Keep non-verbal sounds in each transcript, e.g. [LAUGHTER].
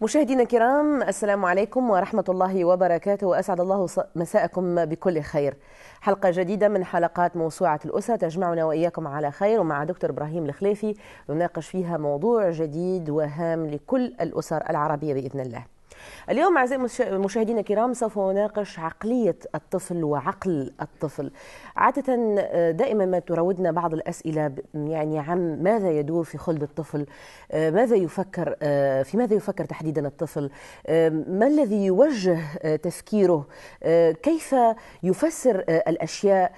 مشاهدينا الكرام السلام عليكم ورحمة الله وبركاته. وأسعد الله مساءكم بكل خير. حلقة جديدة من حلقات موسوعة الأسرة تجمعنا وإياكم على خير. ومع دكتور إبراهيم الخليفي نناقش فيها موضوع جديد وهام لكل الأسر العربية بإذن الله. اليوم أعزائي المشاهدين الكرام سوف نناقش عقلية الطفل وعقل الطفل. عادة دائما ما تراودنا بعض الأسئلة يعني عن ماذا يدور في خلد الطفل؟ ماذا يفكر في ماذا يفكر تحديدا الطفل؟ ما الذي يوجه تفكيره؟ كيف يفسر الأشياء؟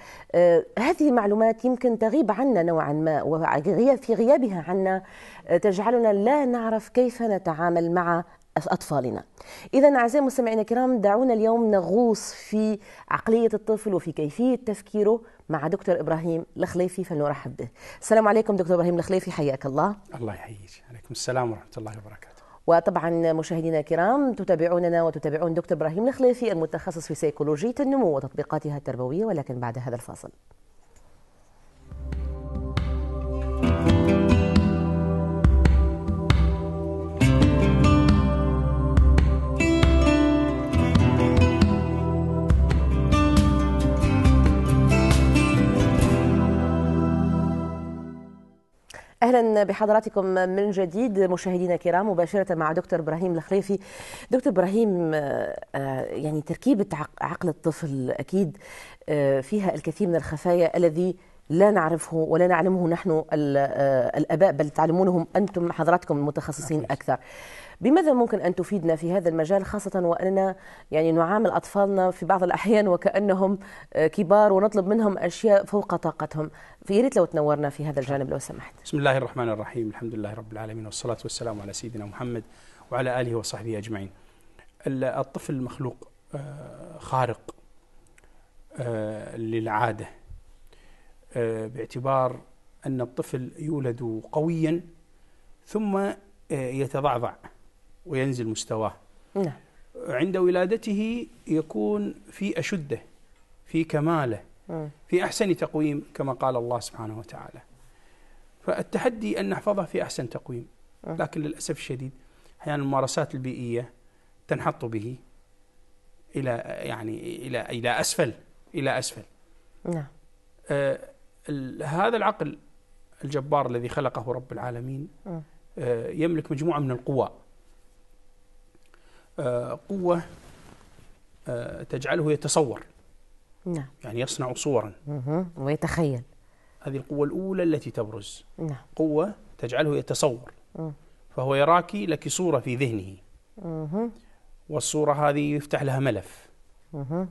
هذه المعلومات يمكن تغيب عنا نوعا ما وفي غيابها عنا. تجعلنا لا نعرف كيف نتعامل مع أطفالنا. إذا أعزائي المستمعين الكرام دعونا اليوم نغوص في عقلية الطفل وفي كيفية تفكيره مع دكتور إبراهيم الخليفي فلنرحب به. السلام عليكم دكتور إبراهيم الخليفي حياك الله. الله يحييك. عليكم السلام ورحمة الله وبركاته. وطبعا مشاهدينا الكرام تتابعوننا وتتابعون دكتور إبراهيم الخليفي المتخصص في سيكولوجية النمو وتطبيقاتها التربوية ولكن بعد هذا الفاصل. أهلا بحضراتكم من جديد مشاهدينا الكرام مباشرة مع دكتور إبراهيم الخليفي دكتور إبراهيم يعني تركيبه عقل الطفل أكيد فيها الكثير من الخفايا الذي لا نعرفه ولا نعلمه نحن الآباء بل تعلمونه أنتم حضراتكم المتخصصين أكثر. بماذا ممكن أن تفيدنا في هذا المجال خاصة وأننا يعني نعامل أطفالنا في بعض الأحيان وكأنهم كبار ونطلب منهم أشياء فوق طاقتهم؟ فيا ريت لو تنورنا في هذا الجانب لو سمحت. بسم الله الرحمن الرحيم. الحمد لله رب العالمين والصلاة والسلام على سيدنا محمد وعلى آله وصحبه أجمعين. الطفل مخلوق خارق للعادة باعتبار أن الطفل يولد قويا ثم يتضعضع. وينزل مستواه. نعم. عند ولادته يكون في أشده في كماله في أحسن تقويم كما قال الله سبحانه وتعالى. فالتحدي أن نحفظه في أحسن تقويم لكن للأسف الشديد أحيانا الممارسات البيئية تنحط به إلى يعني إلى إلى أسفل إلى أسفل. نعم. آه هذا العقل الجبار الذي خلقه رب العالمين آه يملك مجموعة من القوى. قوة آه تجعله يتصور. نعم. يعني يصنع صورا. ويتخيل. هذه القوة الأولى التي تبرز. نعم. قوة تجعله يتصور. مم. فهو يراك لك صورة في ذهنه. مهم. والصورة هذه يفتح لها ملف. مهم.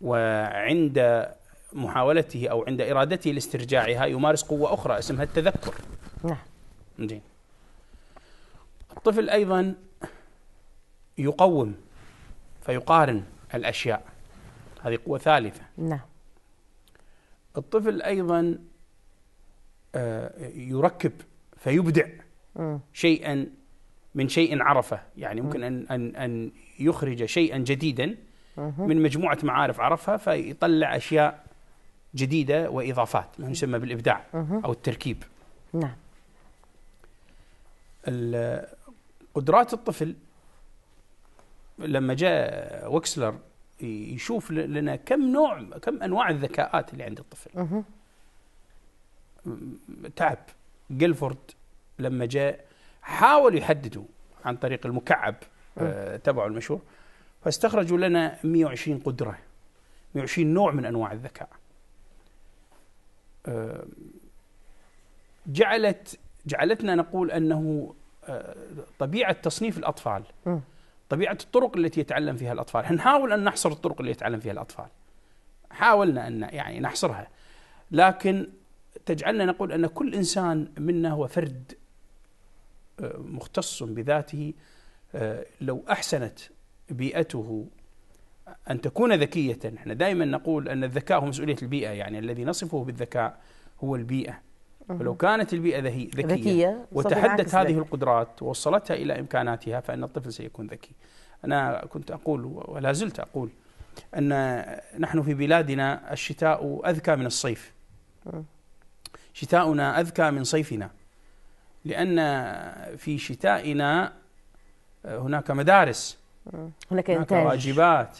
وعند محاولته أو عند إرادته لاسترجاعها يمارس قوة أخرى اسمها التذكر. نعم. زين الطفل أيضا يقوم فيقارن الأشياء. هذه قوة ثالثة. نعم. الطفل أيضا يركب فيبدع مم. شيئا من شيء عرفه. يعني ممكن أن, أن, أن يخرج شيئا جديدا. من مجموعة معارف عرفها فيطلع أشياء جديدة وإضافات ما يسمى بالإبداع. أو التركيب. نعم. قدرات الطفل لما جاء وكسلر يشوف لنا كم نوع كم أنواع الذكاءات اللي عند الطفل. تعب جيلفورد لما جاء حاولوا يحددوا عن طريق المكعب آه، تبعه المشهور فاستخرجوا لنا 120 قدرة 120 نوع من أنواع الذكاء آه، جعلت جعلتنا نقول أنه طبيعة تصنيف الأطفال. طبيعة الطرق التي يتعلم فيها الأطفال. نحاول أن نحصر الطرق اللي يتعلم فيها الأطفال. حاولنا أن يعني نحصرها. لكن تجعلنا نقول أن كل إنسان منا هو فرد آه، مختص بذاته آه، لو أحسنت بيئته أن تكون ذكية. إحنا دائما نقول أن الذكاء هو مسؤولية البيئة يعني الذي نصفه بالذكاء هو البيئة. ولو كانت البيئة ذهي- ذكية ذكية وتحدت هذه ذلك. القدرات ووصلتها إلى إمكاناتها فإن الطفل سيكون ذكي. أنا كنت أقول ولا زلت أقول أن نحن في بلادنا الشتاء أذكى من الصيف. شتاؤنا أذكى من صيفنا لأن في شتائنا هناك مدارس هناك هناك واجبات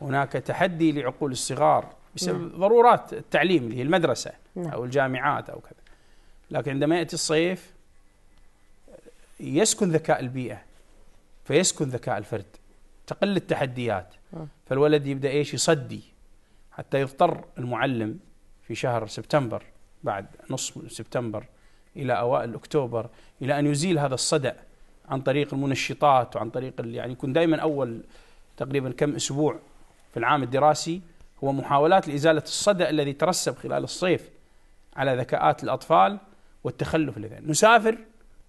هناك تحدي لعقول الصغار بسبب ضرورات التعليم اللي هي المدرسة نعم. أو الجامعات أو كذا لكن عندما يأتي الصيف يسكن ذكاء البيئة فيسكن ذكاء الفرد تقل التحديات مم. فالولد يبدأ إيش يصدي حتى يضطر المعلم في شهر سبتمبر بعد نصف سبتمبر إلى أوائل أكتوبر إلى أن يزيل هذا الصدأ عن طريق المنشطات وعن طريق يعني يكون دائما أول تقريبا كم أسبوع في العام الدراسي هو محاولات لإزالة الصدأ الذي ترسب خلال الصيف على ذكاءات الأطفال والتخلف الذي نسافر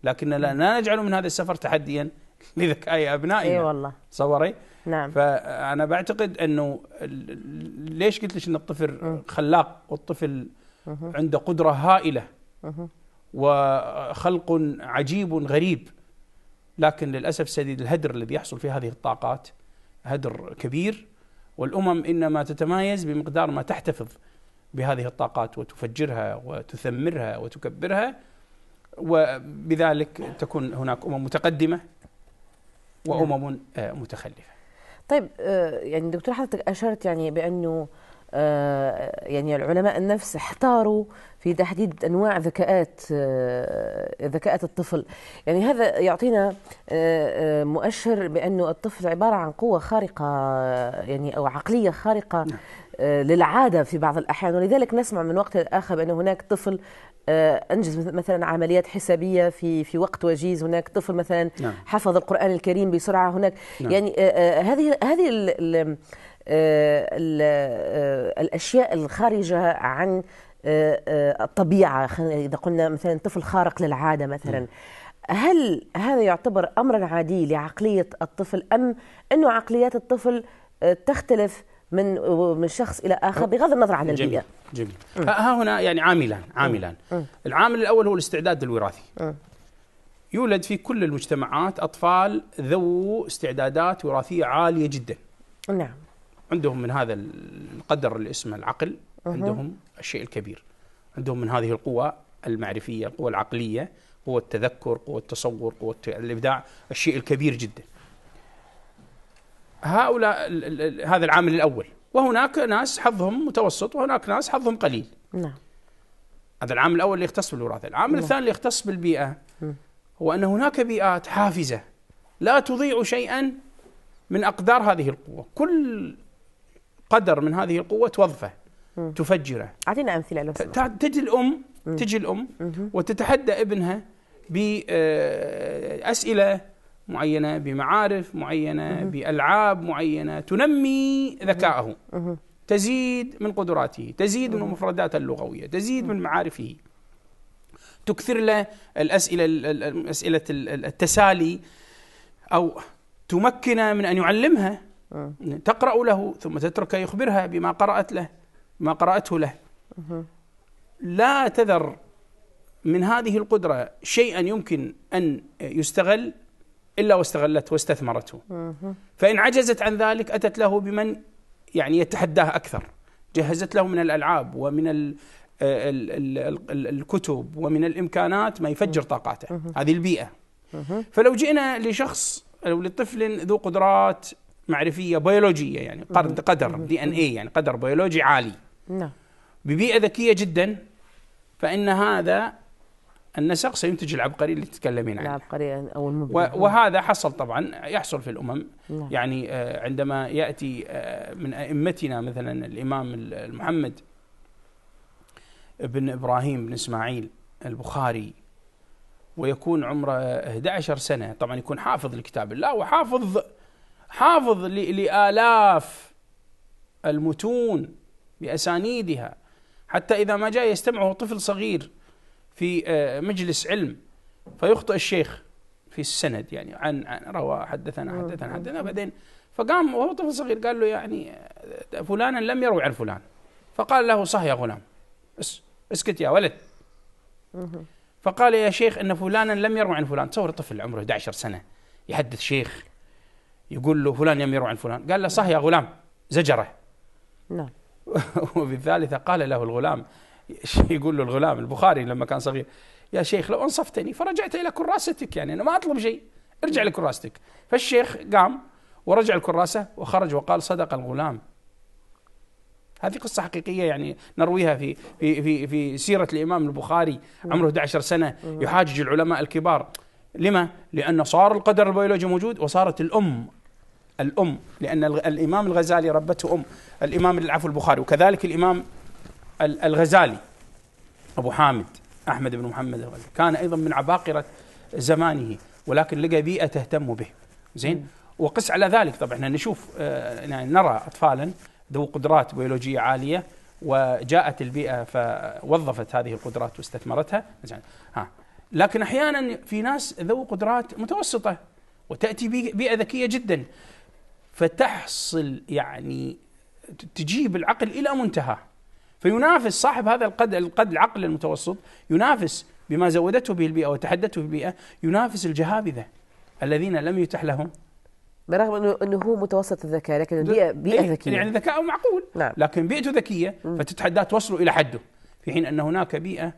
لكن لا نجعل من هذا السفر تحديا [LAUGHS] لذكاء أبنائنا. إي والله. تصوري نعم. فأنا بعتقد أنه ليش قلت لك أن الطفل خلاق والطفل. عنده قدرة هائلة. وخلق عجيب غريب لكن للأسف الشديد الهدر الذي يحصل في هذه الطاقات هدر كبير. والأمم إنما تتمايز بمقدار ما تحتفظ بهذه الطاقات وتفجرها وتثمرها وتكبرها وبذلك تكون هناك أمم متقدمة وأمم آه، متخلفة. طيب آه، يعني دكتور حضرتك أشرت يعني بأنه يعني العلماء النفس احتاروا في تحديد أنواع ذكاءات آه، ذكاءات الطفل يعني هذا يعطينا آه، آه، مؤشر بانه الطفل عبارة عن قوة خارقة آه، يعني أو عقلية خارقة نعم. آه، للعادة في بعض الأحيان ولذلك نسمع من وقت لاخر بأن هناك طفل آه، أنجز مثلا عمليات حسابية في في وقت وجيز هناك طفل مثلا نعم. حفظ القرآن الكريم بسرعة هناك نعم. يعني آه، آه، هذه هذه آه، آه، الأشياء الخارجة عن آه، خلينا- إذا قلنا مثلا طفل خارق للعادة مثلا. هل هذا يعتبر امرا عادي لعقلية الطفل أم أنه عقليات الطفل تختلف من من شخص إلى آخر بغض النظر عن جميل البيئة؟ جميل. ها هنا يعني عاملان عاملان مم. العامل الأول هو الاستعداد الوراثي. مم. يولد في كل المجتمعات أطفال ذو استعدادات وراثية عالية جدا. نعم. عندهم من هذا القدر اللي اسمه العقل عندهم الشيء الكبير. عندهم من هذه القوى المعرفية القوى العقلية قوة التذكر قوة التصور قوة الإبداع الشيء الكبير جدا. هؤلاء ال- ال- ال- هذا العامل الأول. وهناك ناس حظهم متوسط وهناك ناس حظهم قليل. نعم. هذا العامل الأول اللي يختص بالوراثة، العامل الثاني اللي يختص بالبيئة. هو أن هناك بيئات حافزة لا تضيع شيئا من أقدار هذه القوة، كل قدر من هذه القوة توظفه تفجره، أعطينا أمثلة لو تجي الأم تجي الأم وتتحدى ابنها باسئله معينة بمعارف معينة بألعاب معينة تنمي ذكاءه تزيد من قدراته تزيد من مفرداته اللغوية تزيد من معارفه. تكثر له الأسئلة ال- ال- أسئلة ال- التسالي أو تمكنه من أن يعلمها تقرأ له ثم تتركه يخبرها بما قرأت له ما قرأته له. لا تذر من هذه القدرة شيئا يمكن أن يستغل إلا واستغلته واستثمرته. فإن عجزت عن ذلك أتت له بمن؟ يعني يتحداه أكثر. جهزت له من الألعاب ومن ال ال ال ال الكتب ومن الإمكانات ما يفجر طاقاته. هذه البيئة. فلو جئنا لشخص أو لطفل ذو قدرات معرفية بيولوجية يعني قدر قدر DNA يعني قدر بيولوجي عالي. نعم. ببيئة ذكية جدا فإن هذا النسق سينتج العبقري اللي تتكلمين عنه. العبقري أو المبدع وهذا حصل طبعا يحصل في الأمم. نعم. يعني آه، عندما يأتي آه، من أئمتنا مثلا الإمام المحمد بن إبراهيم بن إسماعيل البخاري ويكون عمره 11 سنة. طبعا يكون حافظ لكتاب الله وحافظ حافظ ل- لآلاف المتون بأسانيدها حتى إذا ما جاء يستمعه طفل صغير في آه، مجلس علم فيخطئ الشيخ في السند يعني عن, عن روى حدثنا حدثنا حدثنا بعدين فقام وهو طفل صغير قال له يعني آه، فلانا لم يروي عن فلان. فقال له صح يا غلام اس اسكت يا ولد. فقال يا شيخ إن فلانا لم يروي عن فلان تصور طفل عمره 11 سنة يحدث شيخ يقول له فلان لم يروي عن فلان. قال له صح يا غلام زجرة. نعم. [LAUGHS] وفي الثالثة قال له الغلام [LAUGHS] يقول له الغلام البخاري لما كان صغير يا شيخ لو انصفتني فرجعت إلى كراستك يعني أنا ما أطلب شيء ارجع لكراستك. فالشيخ قام ورجع الكراسة وخرج وقال صدق الغلام. هذه قصة حقيقية يعني نرويها في في في في سيرة الإمام البخاري عمره 11 سنة يحاجج العلماء الكبار. لما؟ لأن صار القدر البيولوجي موجود وصارت الأم الأم لأن الإمام الغزالي ربته أم الإمام العفو البخاري. وكذلك الإمام الغزالي أبو حامد أحمد بن محمد. الغزالي كان أيضا من عباقرة زمانه ولكن لقى بيئة تهتم به. زين؟ وقس على ذلك. طبعا إحنا نشوف آه، يعني نرى أطفالا ذو قدرات بيولوجية عالية وجاءت البيئة فوظفت هذه القدرات واستثمرتها. ها. لكن أحيانا في ناس ذو قدرات متوسطة وتأتي بيئة ذكية جدا. فتحصل يعني تجيب العقل إلى منتهى. فينافس صاحب هذا القد القد العقل المتوسط ينافس بما زودته به البيئة وتحدته بالبيئة ينافس الجهابذة الذين لم يتح لهم. برغم انه إنه هو متوسط الذكاء لكن البيئه بيئة إيه، ذكية. يعني ذكاءه معقول. نعم. لكن بيئته ذكية فتتحداه توصله إلى حده في حين أن هناك بيئة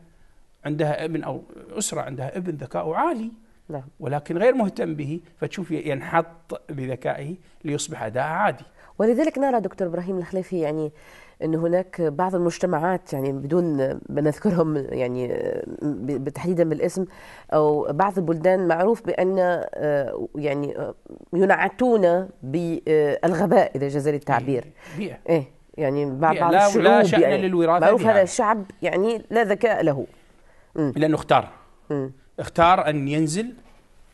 عندها ابن أو أسرة عندها ابن ذكاؤه عالي. نعم. ولكن غير مهتم به فتشوف ينحط بذكائه ليصبح أداء عادي. ولذلك نرى دكتور إبراهيم الخليفي يعني أن هناك بعض المجتمعات يعني بدون ما نذكرهم يعني تحديدا بالاسم أو بعض البلدان معروف بأن آه، يعني آه، ينعتون بالغباء إذا جاز التعبير. بيئة. إيه يعني بعض لا الشعوب لا شأن يعني. للوراثة معروف هذا الشعب يعني لا ذكاء له. لأنه اختار. اختار أن ينزل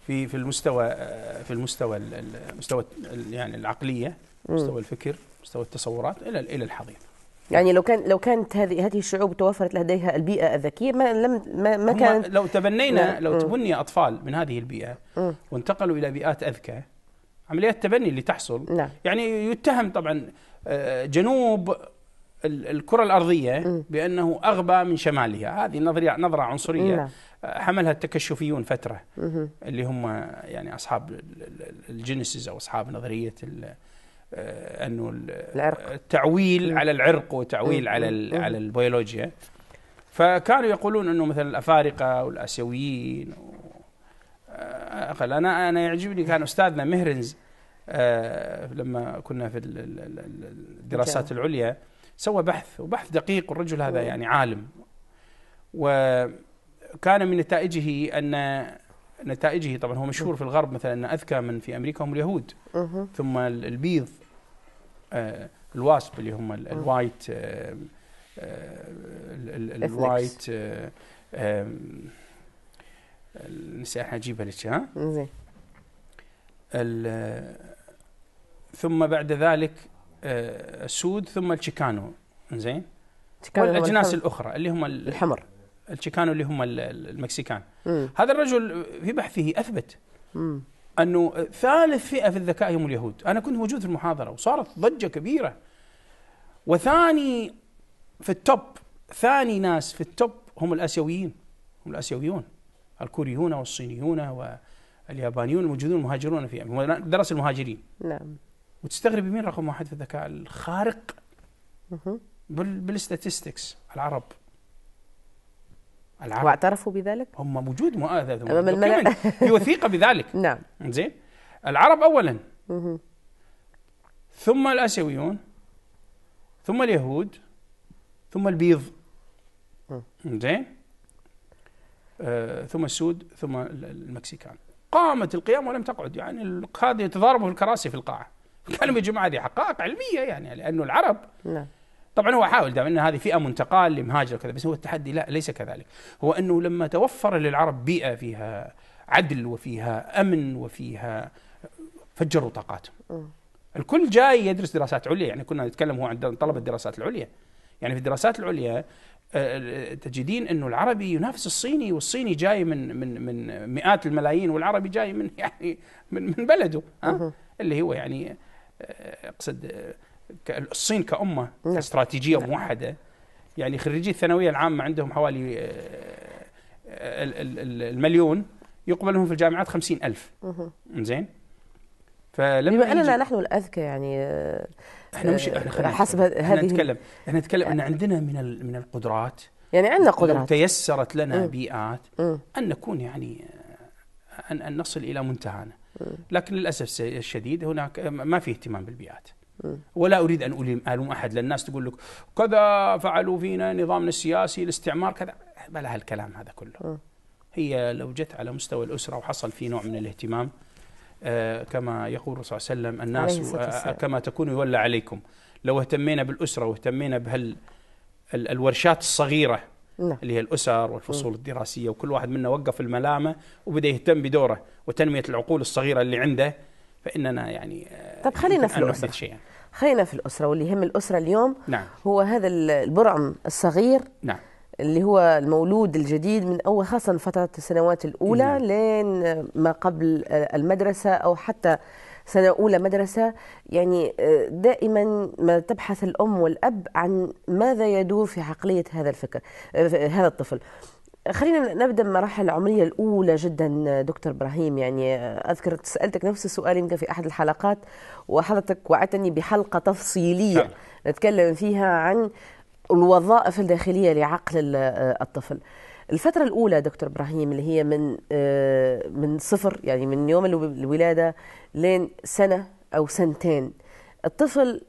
في في المستوى في المستوى المستوى يعني العقلية مستوى الفكر مستوى التصورات إلى إلى الحضيض. يعني لو كان لو كانت هذه هذه الشعوب توفرت لديها البيئة الذكية ما لم ما, ما كانت لو تبنينا لو تبني أطفال من هذه البيئة وانتقلوا إلى بيئات أذكى عمليات التبني اللي تحصل. نعم. يعني يتهم طبعا آه، جنوب الكرة الأرضية بأنه أغبى من شمالها. هذه نظرية نظرة عنصرية. نعم. حملها التكشفيون فترة اللي هم يعني أصحاب الجينيسيس أو أصحاب نظرية آه، أنه العرق. التعويل م. على العرق وتعويل م. على م. على البيولوجيا فكانوا يقولون أنه مثلا الأفارقة والأسيويين آه، أنا أنا يعجبني كان أستاذنا مهرنز آه لما كنا في الدراسات العليا سوى بحث وبحث دقيق والرجل هذا يعني عالم وكان من نتائجه أن نتائجه طبعا هو مشهور في الغرب مثلا أن أذكى من في أمريكا هم اليهود. ثم البيض آه، ال WASP اللي هم ال white آه، آه، ال white نسي أجيبها لك ها؟ زين. ثم بعد ذلك السود ثم الشيكانو زين؟ والأجناس الأخرى اللي هم الحمر. الشيكانو اللي هم المكسيكان. مم. هذا الرجل في بحثه أثبت مم. أنه ثالث فئة في الذكاء هم اليهود، أنا كنت موجود في المحاضرة وصارت ضجة كبيرة. وثاني في ال top ثاني ناس في ال top هم الآسيويين. هم الآسيويون. الكوريون والصينيون واليابانيون الموجودون المهاجرون في درس المهاجرين. نعم. وتستغربي مين رقم واحد في الذكاء الخارق بال statistics العرب. العرب واعترفوا بذلك؟ هم موجود أمام الملأ. في وثيقة بذلك. [LAUGHS] نعم. زين. العرب اولا. ثم الآسيويون. ثم اليهود. ثم البيض. زين. آه ثم السود. ثم المكسيكان. قامت القيام ولم تقعد. يعني هذه يتضاربوا في الكراسي في القاعة. [LAUGHS] كانوا يا جماعة هذه حقائق علمية يعني لأنه العرب نعم. طبعا هو حاول دائما إن هذه فئة منتقال لمهاجر وكذا بس هو التحدي لا ليس كذلك. هو إنه لما توفر للعرب بيئة فيها عدل وفيها أمن وفيها فجروا طاقاتهم. الكل جاي يدرس دراسات عليا يعني كنا نتكلم هو عن طلبة الدراسات العليا. يعني في الدراسات العليا آه، تجدين إنه العربي ينافس الصيني والصيني جاي من من من مئات الملايين والعربي جاي من [LAUGHS] يعني من من بلده ها؟ اللي هو يعني آه، أقصد الصين كأمة نعم. استراتيجية نعم. موحدة. يعني خريجي الثانوية العامة عندهم حوالي آه، المليون يقبل لهم في الجامعات خمسين ألف. زين فلما بما أننا نحن الأذكى يعني آه، إحنا مش إحنا حسب هذه إحنا نتكلم. إحنا نتكلم إن عندنا من من القدرات يعني عندنا قدرات. تيسرت لنا م. بيئات م. أن نكون يعني ان أن نصل إلى منتهانا. لكن للأسف الشديد هناك ما في اهتمام بالبيئات. ولا أريد أن الوم ألوم أحد لأن الناس تقول لك كذا فعلوا فينا نظامنا السياسي الاستعمار كذا. بلا هالكلام هذا كله. هي لو جت على مستوى الأسرة وحصل في نوع من الاهتمام آه كما يقول الرسول صلى الله عليه وسلم الناس آه كما تكون يولى عليكم. لو اهتمينا بالأسرة واهتمينا بهال الورشات الصغيرة نعم. اللي هي الأسر والفصول الدراسية وكل واحد منا وقف الملامة وبدأ يهتم بدوره وتنمية العقول الصغيرة اللي عنده فاننا يعني آه، طب خلينا في الأسرة شيئا. خلينا في الأسرة واللي يهم الأسرة اليوم نعم. هو هذا البرعم الصغير نعم. اللي هو المولود الجديد من أول خاصة فترة السنوات الأولى نعم. لين ما قبل المدرسة أو حتى سنة أولى مدرسة يعني آه، دائما ما تبحث الأم والأب عن ماذا يدور في عقلية هذا الفكر آه، هذا الطفل خلينا نبدأ بمراحل العمرية الأولى جدا دكتور إبراهيم يعني أذكر سألتك نفس السؤال يمكن في أحد الحلقات وحضرتك وعدتني بحلقة تفصيلية نعم. نتكلم فيها عن الوظائف الداخلية لعقل الطفل. الفترة الأولى دكتور إبراهيم اللي هي من آه، من صفر يعني من يوم الولادة لين سنة أو سنتين الطفل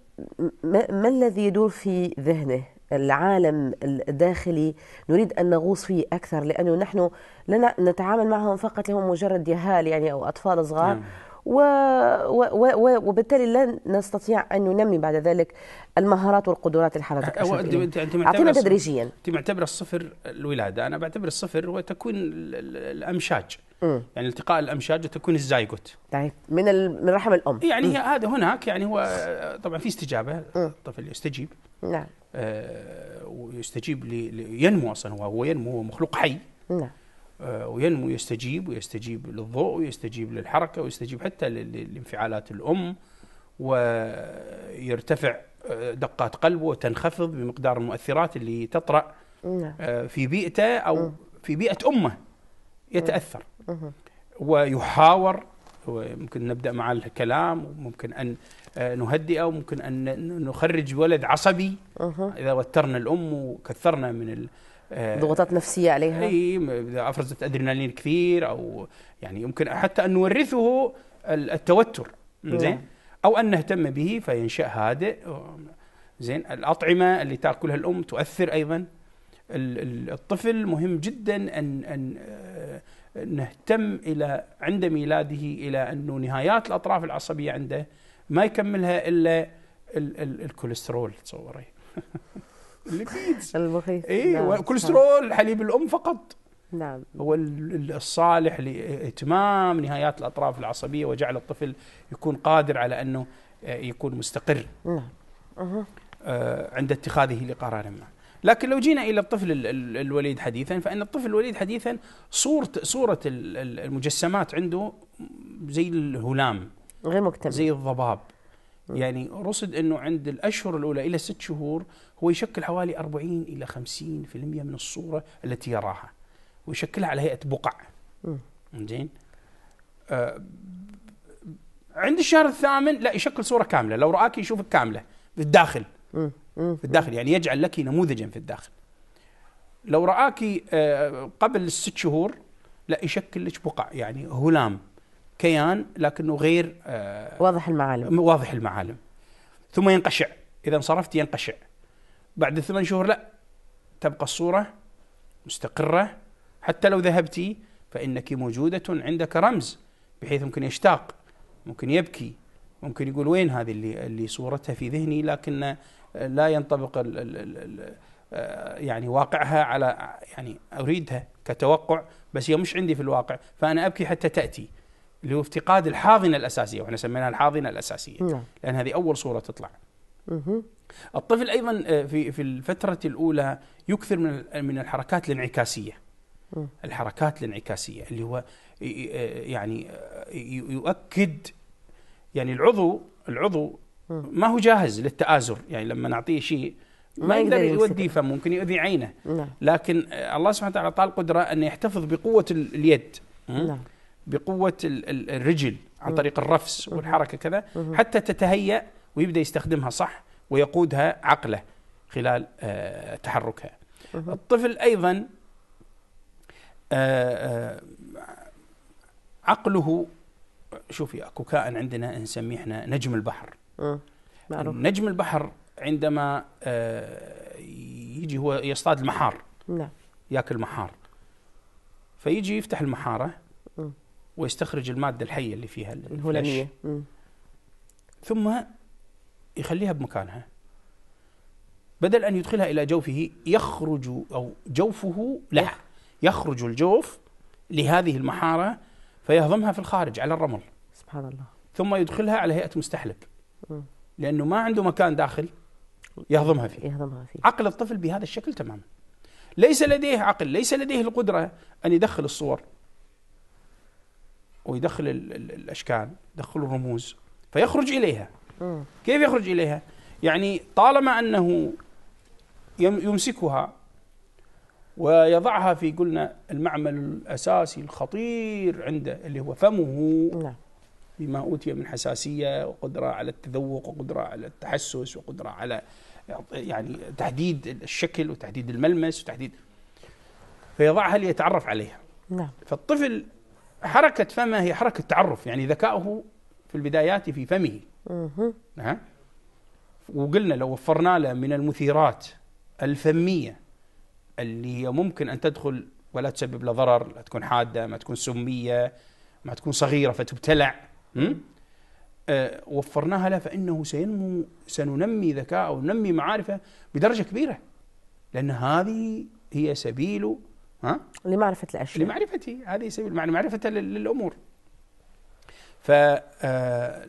ما الذي يدور في ذهنه العالم الداخلي. نريد أن نغوص فيه أكثر لأنه نحن لا نتعامل معهم فقط لهم مجرد يهال يعني أو أطفال صغار. نعم. و و و وبالتالي لا نستطيع أن ننمي بعد ذلك المهارات والقدرات اللي حضرتك انت أنت أعطينا تدريجيا. أنت معتبر الصفر الولاده. أنا بعتبر الصفر هو تكوين الأمشاج. م. يعني التقاء الأمشاج وتكوين الزايجوت طيب من من رحم الأم. يعني هذا هناك يعني هو طبعا في استجابة. الطفل يستجيب. نعم. ويستجيب ينمو أصلا هو هو ينمو هو مخلوق حي. نعم. آه، وينمو يستجيب ويستجيب للضوء ويستجيب للحركة ويستجيب حتى لانفعالات الأم ويرتفع آه، دقات قلبه وتنخفض بمقدار المؤثرات اللي تطرأ نعم. آه، في بيئته أو في بيئة أمه يتأثر. ويحاور وممكن نبدأ مع الكلام وممكن أن نهدئه وممكن أن نخرج ولد عصبي إذا وترنا الأم وكثرنا من آه، ضغوطات نفسية عليها. إي إذا أفرزت أدرينالين كثير أو يعني يمكن حتى أن نورثه التوتر. زين؟ أو أن نهتم به فينشأ هادئ. زين؟ الأطعمة اللي تأكلها الأم تؤثر أيضا. الطفل مهم جدا أن أن آه، نهتم إلى عند ميلاده إلى أنه نهايات الأطراف العصبية عنده ما يكملها إلا الكوليسترول تصوري. [LAUGHS] ال lipids المخيف. اي نعم. كوليسترول حليب الأم فقط. نعم. هو الصالح لإتمام نهايات الأطراف العصبية وجعل الطفل يكون قادر على أنه آه، يكون مستقر. نعم. أه عند اتخاذه لقرار ما. لكن لو جينا إلى الطفل الوليد حديثا فإن الطفل الوليد حديثا صوره صورة المجسمات عنده زي الهلام غير مكتمل. زي الضباب. يعني رصد إنه عند الأشهر الأولى إلى ست شهور هو يشكل حوالي 40 إلى 50% من الصورة التي يراها. ويشكلها على هيئة بقع. زين؟ آه عند الشهر الثامن لا يشكل صورة كاملة. لو رآك يشوفك كاملة في الداخل في الداخل يعني يجعل لك نموذجا في الداخل. لو رآك آه قبل الست شهور لا يشكل لك بقع يعني هلام كيان لكنه غير آه واضح المعالم. واضح المعالم. ثم ينقشع. إذا انصرفت ينقشع. بعد ثمان شهور لا تبقى الصورة مستقرة. حتى لو ذهبتي فإنك موجودة عندك رمز بحيث ممكن يشتاق ممكن يبكي ممكن يقول وين هذه اللي اللي صورتها في ذهني لكن لا ينطبق ال ال ال يعني واقعها على يعني أريدها كتوقع بس هي مش عندي في الواقع؟ فأنا أبكي حتى تأتي اللي هو افتقاد الحاضنة الأساسية وإحنا سميناها الحاضنة الأساسية نعم. لأن هذه أول صورة تطلع. الطفل أيضا آه، في في الفترة الأولى يكثر من من الحركات الانعكاسية. الحركات الانعكاسية اللي هو آه، يعني آه، يؤكد يعني العضو العضو ما هو جاهز للتآزر. يعني لما نعطيه شيء ما يقدر يوديه فم ممكن يؤذي عينه. نعم. لكن الله سبحانه وتعالى اعطاه القدره انه يحتفظ بقوة اليد نعم. بقوة الرجل عن طريق الرفس والحركة كذا حتى تتهيأ ويبدأ يستخدمها صح ويقودها عقله خلال آه، تحركها. الطفل أيضا آه، آه، عقله شوفي أكو كائن عندنا نسميه إحنا نجم البحر. معروف. نجم البحر عندما آه، يجي هو يصطاد المحار. نعم. ياكل محار فيجي يفتح المحارة مم. ويستخرج المادة الحية اللي فيها مم. ثم يخليها بمكانها. بدل أن يدخلها إلى جوفه يخرج أو جوفه لا يخ- يخرج الجوف لهذه المحارة فيهضمها في الخارج على الرمل. سبحان الله. ثم يدخلها على هيئة مستحلب. لأنه ما عنده مكان داخل يهضمها فيه. يهضمها فيه. عقل الطفل بهذا الشكل تماما. ليس لديه عقل ليس لديه القدرة أن يدخل الصور ويدخل ال- ال- الأشكال يدخل الرموز فيخرج إليها. مم. كيف يخرج إليها؟ يعني طالما يم- يمسكها ويضعها في قلنا المعمل الأساسي الخطير عنده اللي هو فمه نعم. بما أوتي من حساسية وقدرة على التذوق وقدرة على التحسس وقدرة على يعني تحديد الشكل وتحديد الملمس وتحديد فيضعها ليتعرف عليها. نعم. فالطفل حركة فمه هي حركة تعرف يعني ذكاؤه في البدايات في فمه. ها وقلنا لو وفرنا له من المثيرات الفمية اللي هي ممكن أن تدخل ولا تسبب له ضرر لا تكون حادة ما تكون سمية ما تكون صغيرة فتبتلع. وفرناها له فإنه سينمو سننمي ذكاءه وننمي معارفه بدرجة كبيرة لأن هذه هي سبيل ها؟ لمعرفة الأشياء. لمعرفته هذه سبيل مع معرفته لل- للأمور. ف آه،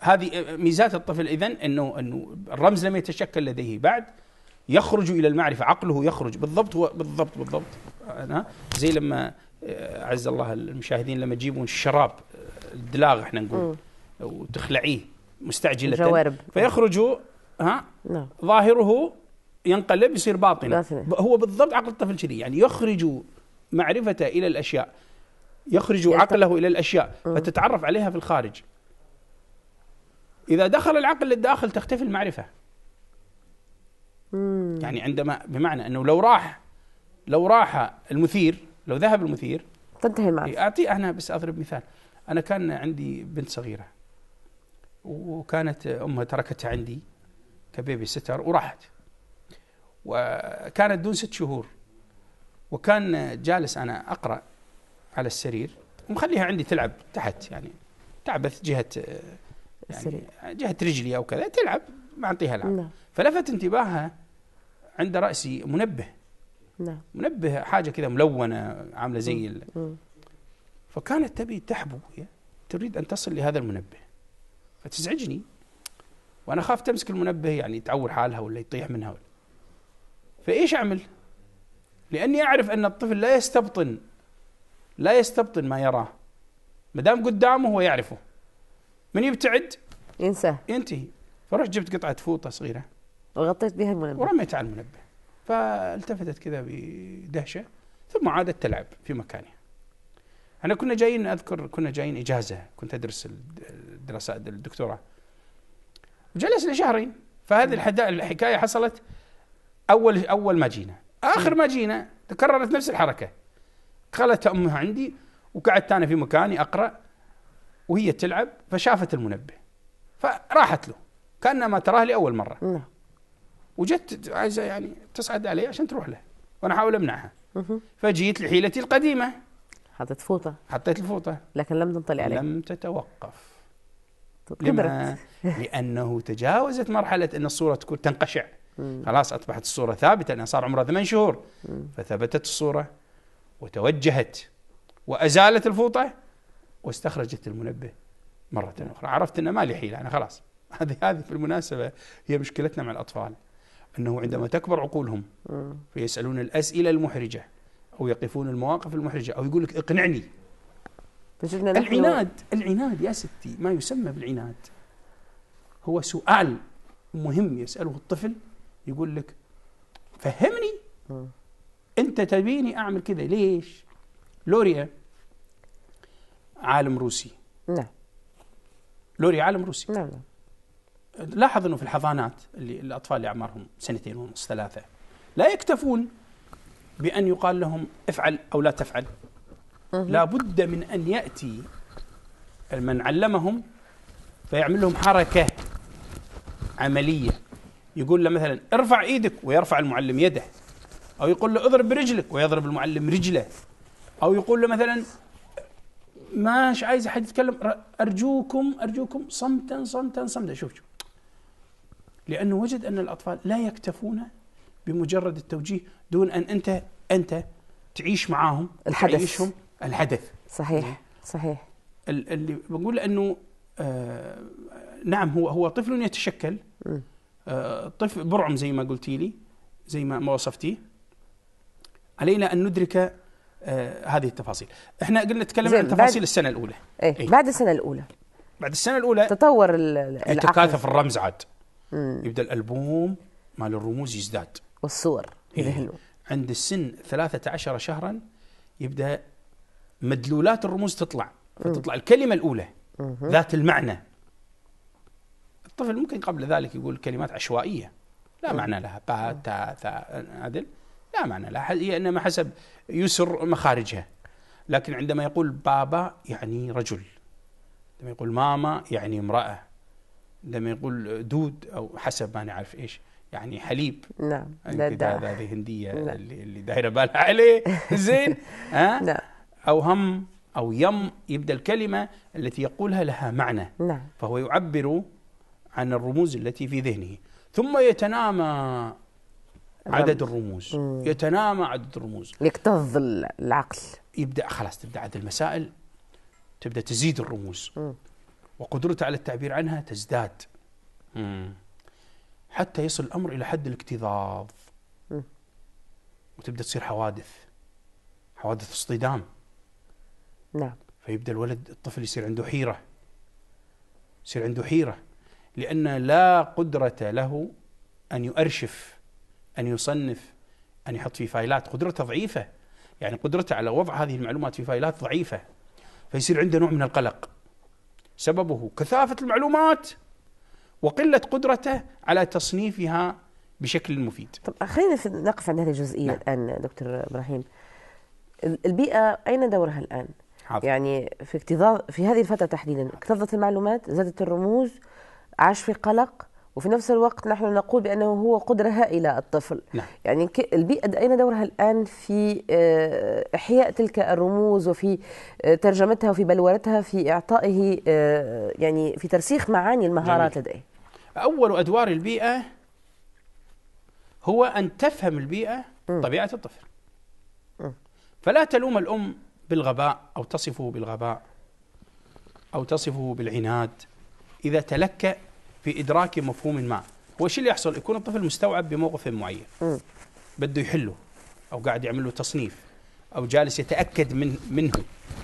هذه ميزات الطفل إذن إنه إنه الرمز لم يتشكل لديه. بعد يخرج إلى المعرفة عقله يخرج. بالضبط هو بالضبط بالضبط. أنا زي لما آه، عز الله المشاهدين لما تجيبون الشراب. آه، الدلاغ إحنا نقول. وتخلعيه مستعجلة. جوارب فيخرج ها نعم. ظاهره ينقلب يصير باطنا باطنة. هو بالضبط عقل الطفل كذي يعني يخرج معرفته إلى الأشياء. يخرج يلتق- عقله إلى الأشياء. مم. فتتعرف عليها في الخارج. إذا دخل العقل للداخل تختفي المعرفة. مم. يعني عندما بمعنى أنه لو راح لو راح المثير لو ذهب المثير تنتهي المعرفة. اعطي أنا بس أضرب مثال. أنا كان عندي بنت صغيرة وكانت أمها تركتها عندي كبيبي ستر وراحت. وكانت دون ست شهور. وكان جالس أنا أقرأ على السرير ومخليها عندي تلعب تحت يعني تعبث جهة يعني. جهة رجلي أو كذا تلعب ما أعطيها العب نعم. فلفت انتباهها عند رأسي منبه. نعم. منبه حاجة كذا ملونة عاملة زي. فكانت تبي تحبو هي تريد أن تصل لهذا المنبه. فتزعجني. وأنا خاف تمسك المنبه يعني تعور حالها ولا يطيح منها ولا. فإيش أعمل؟ لأني أعرف أن الطفل لا يستبطن لا يستبطن ما يراه. ما دام قدامه هو يعرفه. من يبتعد؟ ينساه ينتهي. فرحت جبت قطعة فوطة صغيرة. وغطيت بها المنبه. ورميت على المنبه. فالتفتت كذا بدهشة ثم عادت تلعب في مكانها. إحنا كنا جايين أذكر كنا جايين إجازة كنت أدرس الد- الدراسات الدكتوراه. جلسنا شهرين فهذه الحدا- الحكاية حصلت أول أول ما جينا. آخر ما جينا تكررت نفس الحركة. دخلت أمها عندي وقعدت أنا في مكاني أقرأ وهي تلعب فشافت المنبه. فراحت له. كانما تراه لأول مرة. نعم. وجت عايزة يعني تصعد عليه عشان تروح له. وأنا أحاول أمنعها. فجيت لحيلتي القديمة. حطت فوطة. حطيت الفوطة. لكن لم تنطلي عليه لم تتوقف. كبرت لما [LAUGHS] لأنه تجاوزت مرحلة أن الصورة تكون تنقشع. مم. خلاص أصبحت الصورة ثابتة لأن صار عمرها ثمان شهور. مم. فثبتت الصورة وتوجهت وأزالت الفوطة واستخرجت المنبه مرة أخرى. عرفت ان ما لي حيلة أنا خلاص. [LAUGHS] هذه هذه بالمناسبه هي مشكلتنا مع الأطفال. إنه عندما تكبر عقولهم مم. فيسألون الأسئلة المحرجة. أو يقفون المواقف المحرجة أو يقول لك اقنعني فشفنا العناد العناد يا ستي ما يسمى بالعناد. هو سؤال مهم يسأله الطفل يقول لك فهمني. مم. أنت تبيني أعمل كذا ليش؟ لوريا عالم روسي. نعم. لوريا عالم روسي. نعم نعم. لاحظ إنه في الحضانات اللي الأطفال اللي اعمارهم سنتين ونص ثلاثة لا يكتفون بأن يقال لهم افعل أو لا تفعل. لابد من أن يأتي من علمهم فيعمل لهم حركة عملية. يقول له مثلا ارفع إيدك ويرفع المعلم يده. أو يقول له اضرب برجلك ويضرب المعلم رجله. أو يقول له مثلا ماش عايز أحد يتكلم أرجوكم أرجوكم صمتا صمتا صمتا. شوف شوف. لأنه وجد أن الأطفال لا يكتفون بمجرد التوجيه دون أن أنت أنت تعيش معاهم الحدث. تعيشهم الحدث. صحيح صحيح. ال- اللي بقول أنه آه نعم هو هو طفل يتشكل. آه طفل برعم زي ما قلتي لي زي ما ما وصفتيه. علينا أن ندرك آه هذه التفاصيل. إحنا قلنا نتكلم عن تفاصيل السنة الأولى. إيه إيه. بعد السنة الأولى. بعد السنة الأولى تطور يتكاثف الرمز عاد. يبدأ الألبوم مال الرموز يزداد. والصور في. ذهنه عند السن 13 شهرا يبدأ مدلولات الرموز تطلع فتطلع الكلمة الأولى. ذات المعنى. الطفل ممكن قبل ذلك يقول كلمات عشوائية لا معنى لها با تا ثا عدل لا معنى لها هي إنما حسب يسر مخارجها. لكن عندما يقول بابا يعني رجل عندما يقول ماما يعني امرأة عندما يقول دود أو حسب ما نعرف إيش. يعني حليب. نعم لا يمكن دا هذا- هذه هندية نعم. اللي, اللي دايرة بالها عليه. [LAUGHS] زين ها؟ نعم. أو هم أو يم يبدأ الكلمة التي يقولها لها معنى. نعم. فهو يعبر عن الرموز التي في ذهنه. ثم يتنامى عدد الرموز. مم. يتنامى عدد الرموز. يكتظ ال- العقل. يبدأ خلاص تبدأ عدد المسائل تبدأ تزيد الرموز. مم. وقدرته على التعبير عنها تزداد. مم. حتى يصل الأمر إلى حد الاكتظاظ. مم. وتبدأ تصير حوادث حوادث اصطدام. نعم. فيبدأ الولد الطفل يصير عنده حيرة يصير عنده حيرة لأن لا قدرة له أن يؤرشف أن يصنف أن يحط في فايلات. قدرته ضعيفة. يعني قدرته على وضع هذه المعلومات في فايلات ضعيفة. فيصير عنده نوع من القلق. سببه كثافة المعلومات. وقلة قدرته على تصنيفها بشكل مفيد طب خلينا نقف عند هذه الجزئية نعم. الآن دكتور إبراهيم ال- البيئة أين دورها الآن؟ حاضر. يعني في اكتظاظ في هذه الفترة تحديدا اكتظت المعلومات زادت الرموز عاش في قلق وفي نفس الوقت نحن نقول بأنه هو قدرة هائلة الطفل نعم. يعني البيئة أين دورها الآن في آه، إحياء تلك الرموز وفي آه، ترجمتها وفي بلورتها في إعطائه آه، يعني في ترسيخ معاني المهارات جميل. لديه أول أدوار البيئة هو أن تفهم البيئة. طبيعة الطفل. فلا تلوم الأم بالغباء أو تصفه بالغباء أو تصفه بالعناد إذا تلكأ في إدراك مفهوم ما هو شو اللي يحصل يكون الطفل مستوعب بموقف معين. بده يحله أو قاعد يعمل له تصنيف أو جالس يتأكد من منه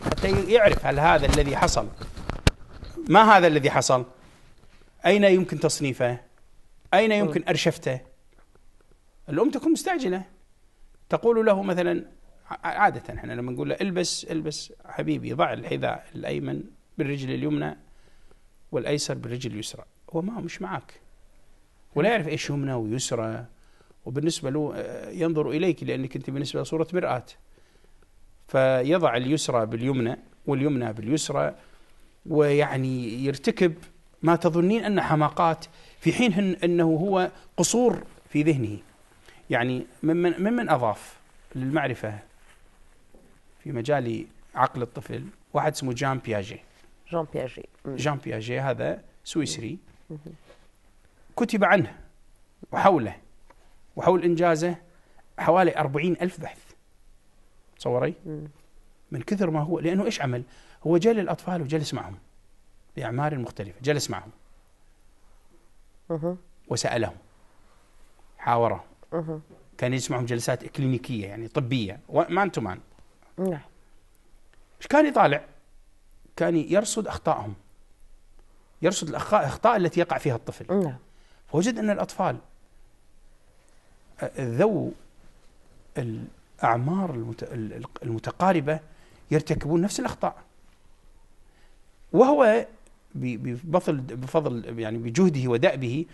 حتى يعرف هل هذا الذي حصل ما هذا الذي حصل أين يمكن تصنيفه؟ أين يمكن أرشفته؟ الأم تكون مستعجلة. تقول له مثلا عادة إحنا لما نقول له إلبس إلبس حبيبي ضع الحذاء الأيمن بالرجل اليمنى والأيسر بالرجل اليسرى. هو ما مش معك ولا يعرف إيش يمنى ويسرى. وبالنسبة له ينظر إليك لأنك أنت بالنسبة له صورة مرآة. فيضع اليسرى باليمنى واليمنى باليسرى ويعني يرتكب ما تظنين أن حماقات في حين أنه هو قصور في ذهنه. يعني ممن, ممن أضاف للمعرفة في مجال عقل الطفل واحد اسمه جان بياجي. جون بياجيه. جان بياجيه هذا سويسري. كتب عنه وحوله وحول إنجازه حوالي أربعين ألف بحث. تصوري. من كثر ما هو لأنه إيش عمل؟ هو جاء للأطفال وجلس معهم. بأعمار مختلفة. جلس معهم. وسألهم. حاورهم. كان يسمعهم جلسات إكلينيكية يعني طبية. man to man نعم. إيش كان يطالع؟ كان يرصد أخطائهم. يرصد الأخطاء التي يقع فيها الطفل. نعم. فوجد أن الأطفال آه، ذو الأعمار المت- المتقاربة يرتكبون نفس الأخطاء. وهو بفضل بفضل يعني بجهده ودأبه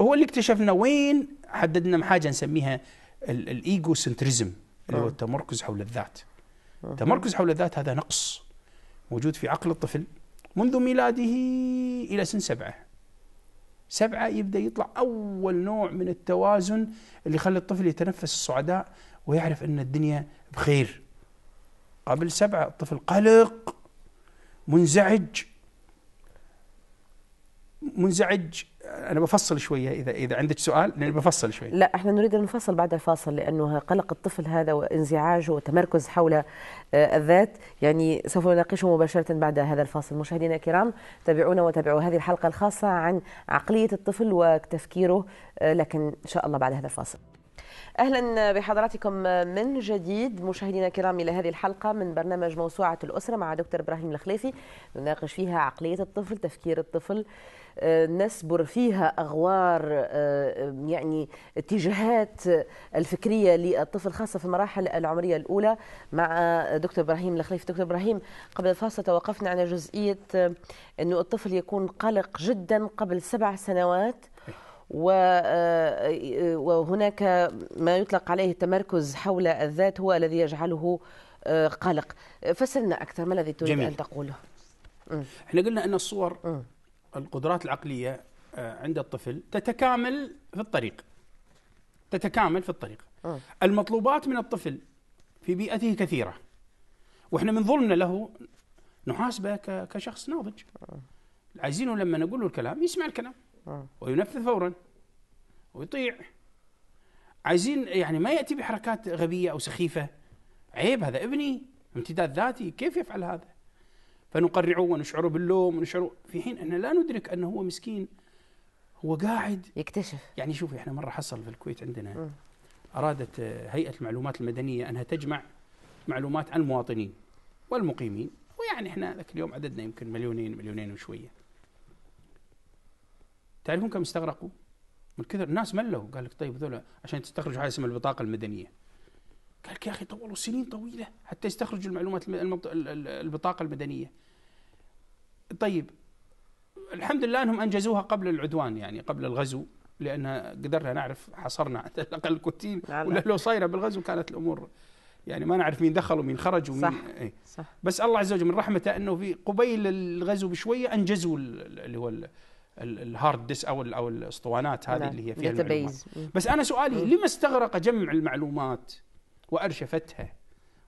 هو اللي اكتشفنا وين حددنا حاجة نسميها ال- الإيجو سنتريزم اللي هو آه. التمركز حول الذات. تمركز حول الذات هذا نقص موجود في عقل الطفل منذ ميلاده إلى سن سبعة. سبعة يبدأ يطلع أول نوع من التوازن اللي يخلي الطفل يتنفس الصعداء ويعرف أن الدنيا بخير. قبل سبعة الطفل قلق منزعج منزعج. أنا بفصل شوية إذا إذا عندك سؤال لأني بفصل شوي. لا إحنا نريد ان نفصل بعد الفاصل لأنه قلق الطفل هذا وانزعاجه وتمركز حول آه، الذات. يعني سوف نناقشه مباشرة بعد هذا الفاصل. مشاهدينا الكرام تابعونا وتابعوا هذه الحلقة الخاصة عن عقلية الطفل وتفكيره آه، لكن إن شاء الله بعد هذا الفاصل. أهلا بحضراتكم من جديد مشاهدينا الكرام إلى هذه الحلقة من برنامج موسوعة الأسرة مع دكتور إبراهيم الخليفي. نناقش فيها عقلية الطفل تفكير الطفل نسبر فيها أغوار آه، يعني اتجاهات الفكرية للطفل خاصة في المراحل العمرية الأولى مع دكتور إبراهيم الخليفي دكتور إبراهيم قبل الفاصل توقفنا على جزئية آه، أنه الطفل يكون قلق جدا قبل سبع سنوات وهناك ما يطلق عليه التمركز حول الذات هو الذي يجعله قلق فسرنا أكثر ما الذي تريد جميل. أن تقوله إحنا قلنا أن الصور م. القدرات العقلية آه، عند الطفل تتكامل في الطريق. تتكامل في الطريق. م. المطلوبات من الطفل في بيئته كثيرة. وإحنا من ظلمنا له نحاسبه كشخص ناضج. عايزينه لما نقول له الكلام يسمع الكلام. وينفذ فورا. ويطيع. عايزين يعني ما يأتي بحركات غبية أو سخيفة. عيب هذا ابني امتداد ذاتي كيف يفعل هذا؟ فنقرعه ونشعره باللوم ونشعره في حين أن لا ندرك أنه هو مسكين هو قاعد. يكتشف. يعني شوفي إحنا مرة حصل في الكويت عندنا م. أرادت هيئة المعلومات المدنية أنها تجمع معلومات عن المواطنين والمقيمين. ويعني إحنا ذاك اليوم عددنا يمكن مليونين مليونين وشوية. تعرفون كم استغرقوا؟ من كثر الناس ملوا. قال لك طيب ذولا عشان تستخرجوا حاجة اسمها البطاقة المدنية. قال لك يا أخي طولوا سنين طويلة حتى يستخرجوا المعلومات البطاقة المدنية. طيب الحمد لله أنهم أنجزوها قبل العدوان يعني قبل الغزو لأن قدرنا نعرف حصرنا على الأقل الكوتين ولا لو صايرة بالغزو كانت الأمور يعني ما نعرف مين دخل ومين خرج ومين صح إيه. صح. بس الله عز وجل من رحمته أنه في قبيل الغزو بشوية أنجزوا اللي هو ال hard disk أو أو الأسطوانات هذه. اللي هي فيها المعلومات. بس أنا سؤالي لما استغرق جمع المعلومات وأرشفتها.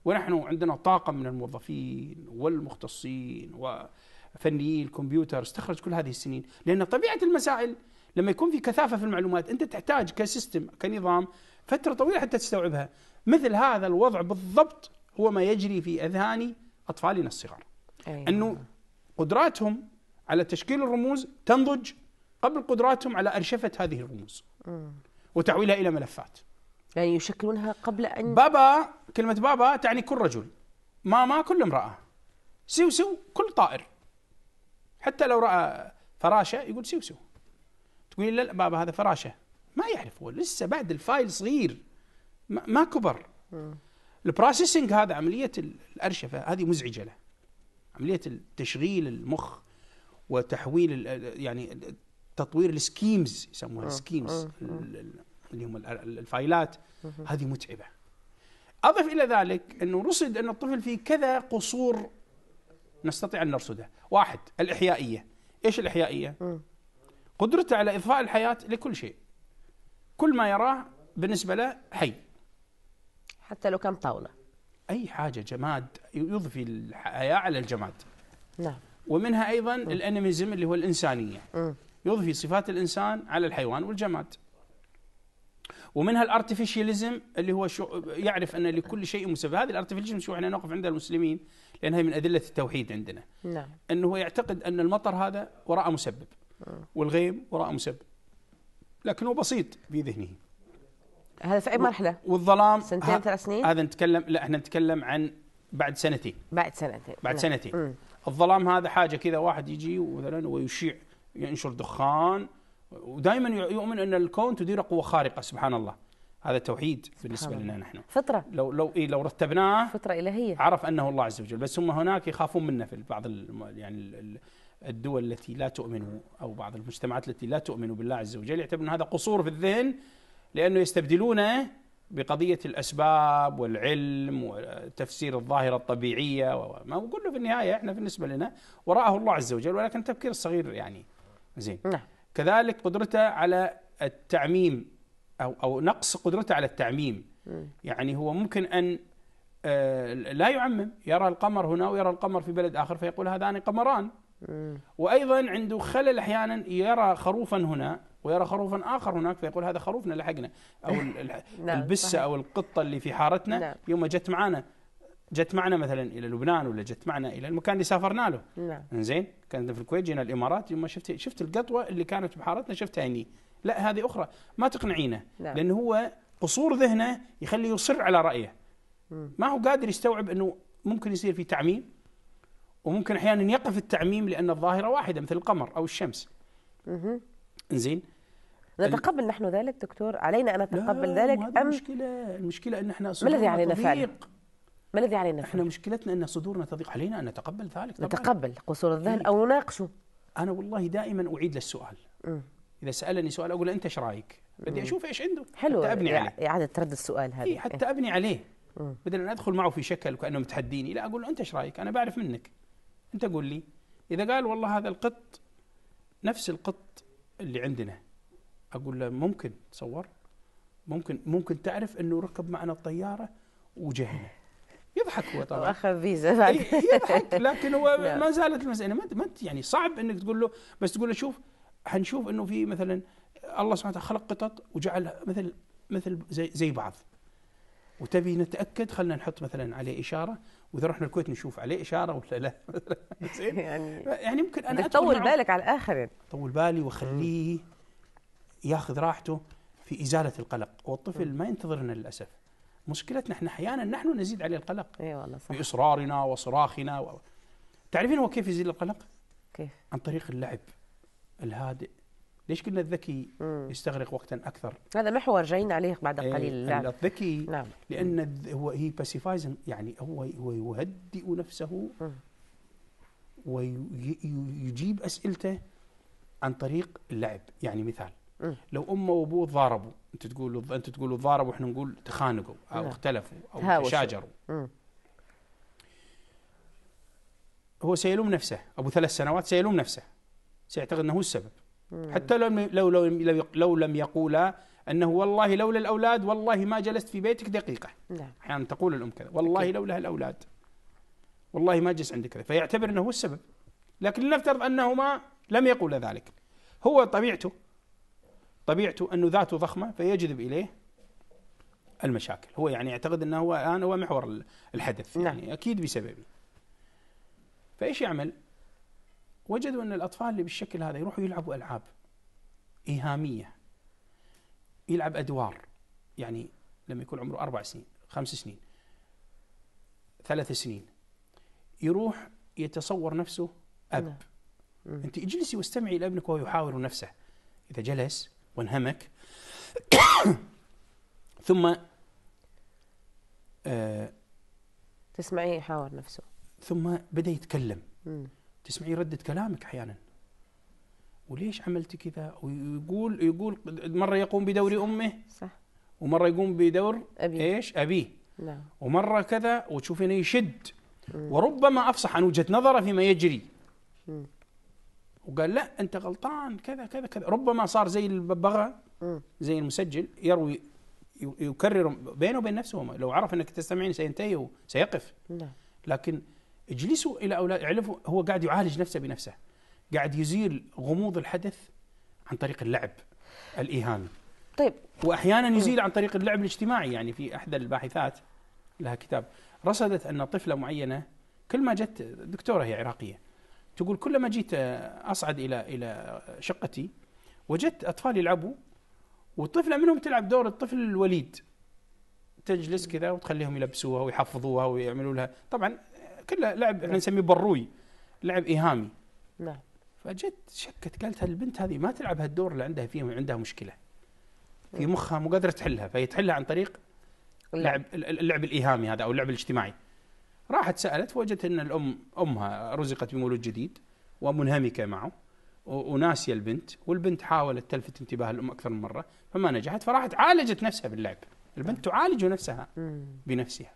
ونحن عندنا طاقم من الموظفين والمختصين وفنيي الكمبيوتر استخرج كل هذه السنين. لأن طبيعة المسائل لما يكون في كثافة في المعلومات أنت تحتاج كسيستم كنظام فترة طويلة حتى تستوعبها. مثل هذا الوضع بالضبط هو ما يجري في أذهان أطفالنا الصغار. أيوة. أنه قدراتهم على تشكيل الرموز تنضج قبل قدراتهم على أرشفة هذه الرموز. وتحويلها إلى ملفات. يعني يشكلونها قبل أن بابا كلمة بابا تعني كل رجل. ماما كل امرأة. سو سو كل طائر. حتى لو رأى فراشة يقول سو سو تقولي لا بابا هذا فراشة. ما يعرف هو لسه بعد ال file صغير. ما كبر. ال processing هذا عملية الأرشفة هذه مزعجة له. عملية تشغيل المخ وتحويل يعني تطوير ال schemes يسموها ال schemes. اللي هم ال file ات. هذه متعبة. أضف إلى ذلك أنه رصد أن الطفل فيه كذا قصور نستطيع أن نرصده. واحد الإحيائية. إيش الإحيائية؟ قدرته على إضفاء الحياة لكل شيء. كل ما يراه بالنسبة له حي. حتى لو كان طاولة. أي حاجة جماد. يضفي الحياة على الجماد. نعم. ومنها أيضا ال animism اللي هو الإنسانية. يضفي صفات الإنسان على الحيوان والجماد. ومنها ال artificialism اللي هو شو يعرف أن لكل شيء مسبب. هذه ال artificialism شو إحنا نوقف عند المسلمين؟ لانها من أدلة التوحيد عندنا. نعم. إنه هو يعتقد أن المطر هذا وراء مسبب والغيم وراء مسبب. لكنه بسيط في ذهنه. هذا في أي مرحلة؟ والظلام سنتين ثلاث سنين؟ هذا نتكلم لا إحنا نتكلم عن بعد سنتين. بعد سنتين. بعد نعم. سنتين. الظلام هذا حاجة كذا واحد يجي مثلا ويشيع ينشر دخان ودائما يؤمن أن الكون تدير قوة خارقة سبحان الله هذا توحيد بالنسبة لنا نحن. فطرة. لو لو إيه لو رتبناه فطرة إلهية. عرف أنه الله عز وجل. بس هم هناك يخافون منا في بعض يعني الدول التي لا تؤمن أو بعض المجتمعات التي لا تؤمن بالله عز وجل. يعتبرون هذا قصور في الذهن لأنه يستبدلونه بقضية الأسباب والعلم وتفسير الظاهرة الطبيعية وما بقول له في النهاية إحنا بالنسبة لنا وراءه الله عز وجل ولكن التفكير الصغير يعني. زين. نعم. كذلك قدرته على التعميم أو أو نقص قدرته على التعميم. يعني هو ممكن أن آه، لا يعمم يرى القمر هنا ويرى القمر في بلد آخر فيقول هذان قمران. وأيضا عنده خلل أحيانا يرى خروفا هنا ويرى خروفا آخر هناك فيقول هذا خروفنا لحقنا أو [LAUGHS] نعم، البسة. أو القطة اللي في حارتنا نعم. يوم جت معنا جت معنا مثلا إلى لبنان ولا جت معنا إلى المكان اللي سافرنا له. نعم. زين كانت في الكويت جينا الإمارات يوم ما شفت شفت القطوة اللي كانت بحارتنا شفتها هني. لا هذه أخرى. ما تقنعينه نعم. لأنه هو قصور ذهنه يخليه يصر على رأيه. ما هو قادر يستوعب إنه ممكن يصير في تعميم وممكن أحيانا يقف التعميم لأن الظاهرة واحدة مثل القمر أو الشمس. مهم. زين نتقبل نحن ذلك دكتور؟ علينا أن نتقبل ذلك أم؟ المشكلة المشكلة أن إحنا الذي صدورنا علينا فعله؟ ما الذي علينا إحنا فعله؟ مشكلتنا أن صدورنا تضيق علينا أن نتقبل ذلك طبعا. نتقبل قصور الذهن إيه. أو نناقشه. أنا والله دائما أعيد له السؤال مم. إذا سألني سؤال أقول له أنت إيش رأيك؟ بدي أشوف إيش عنده حلو. حتى أبني عليه. إع- إعادة رد السؤال هذه اي حتى أبني عليه. مم. بدل أن أدخل معه في شكل وكأنه متحديني لا أقول له أنت إيش رأيك؟ أنا بعرف منك. أنت قول لي. إذا قال والله هذا القط نفس القط اللي عندنا أقول له ممكن تصور. ممكن ممكن تعرف إنه ركب معنا الطيارة وجهنا. يضحك هو طبعا. وأخذ فيزا بعد. إيه، يضحك [LAUGHS] لكن هو نعم. ما زالت المسألة. ما ما يعني صعب إنك تقول له بس تقول له شوف حنشوف إنه في مثلا الله سبحانه وتعالى خلق قطط وجعل مثل مثل زي زي بعض. وتبي نتأكد خلينا نحط مثلا عليه إشارة وإذا رحنا الكويت نشوف عليه إشارة ولا لا. [LAUGHS] زين؟ يعني يعني ممكن أنا معه- بالك على الآخر يعني. طول بالي واخليه ياخذ راحته في إزالة القلق. والطفل ما ينتظرنا للأسف. مشكلتنا إحنا أحيانا نحن نزيد عليه القلق إي والله صح بإصرارنا وصراخنا و... تعرفين هو كيف يزيل القلق؟ كيف عن طريق اللعب الهادئ ليش قلنا الذكي مم. يستغرق وقتا أكثر؟ هذا محور جايين عليه بعد قليل اللعب الذكي نعم لأن هو هي باسيفايز يعني هو هو يهدئ نفسه مم. ويجيب أسئلته عن طريق اللعب يعني مثال. لو أمه وأبوه تضاربوا أنت تقولوا أنت تقولوا تضاربوا وإحنا نقول تخانقوا أو نعم. اختلفوا أو. تشاجروا. هو سيلوم نفسه أبو ثلاث سنوات سيلوم نفسه سيعتقد إنه هو السبب. حتى لو لو لو لو, لو لم يقولا أنه والله لولا الاولاد والله ما جلست في بيتك دقيقة نعم أحيانا تقول الأم كذا والله. لولا الأولاد والله ما جلس عندك كذا فيعتبر إنه هو السبب لكن لنفترض انه ما لم يقول ذلك هو طبيعته طبيعته أنه ذاته ضخمة فيجذب إليه المشاكل. هو يعني يعتقد أنه هو الآن هو محور الحدث. نعم. يعني أكيد بسببي فإيش يعمل؟ وجدوا أن الأطفال اللي بالشكل هذا يروحوا يلعبوا ألعاب إيهامية. يلعب أدوار. يعني لما يكون عمره أربع سنين خمس سنين ثلاث سنين يروح يتصور نفسه أب. نعم. أنت اجلسي واستمعي لأبنك وهو يحاور نفسه. إذا جلس وانهمك. [COUGHS] ثم آه تسمعيه يحاور نفسه. ثم بدأ يتكلم. مم. تسمعين ردة كلامك أحيانا. وليش عملت كذا؟ ويقول يقول مرة يقوم بدور أمه صح. ومرة يقوم بدور أبي. إيش؟ ابيه نعم. ومرة كذا وتشوفينه يشد. مم. وربما أفصح عن وجهة نظره فيما يجري. وقال لا أنت غلطان كذا كذا كذا. ربما صار زي الببغاء. زي المسجل يروي يكرر بينه وبين نفسه. لو عرف أنك تستمعين سينتهي وسيقف. نعم. لكن اجلسوا إلى أولاد اعرفوا هو قاعد يعالج نفسه بنفسه. قاعد يزيل غموض الحدث عن طريق اللعب الإيهامي. طيب. وأحيانا يزيل عن طريق اللعب الاجتماعي. يعني في احدى الباحثات لها كتاب رصدت أن طفلة معينة كل ما جت دكتورة هي عراقية تقول كلما جيت أصعد إلى إلى شقتي وجدت اطفال يلعبوا وطفله منهم تلعب دور الطفل الوليد. تجلس كذا وتخليهم يلبسوها ويحفظوها ويعملوا لها. طبعا كله لعب إحنا نسميه بروي لعب إيهامي. نعم. فجت شكت قالت البنت هذه ما تلعب هالدور اللي عندها فيه عندها مشكلة. في مخها مو قادرة تحلها فهي تحلها عن طريق اللعب لعب اللعب الإيهامي هذا أو اللعب الاجتماعي. راحت سألت فوجدت إن الأم أمها رزقت بمولود جديد ومنهمكة معه و- وناسية البنت والبنت حاولت تلفت انتباه الأم أكثر من مرة فما نجحت فراحت عالجت نفسها باللعب. البنت تعالج نفسها بنفسها.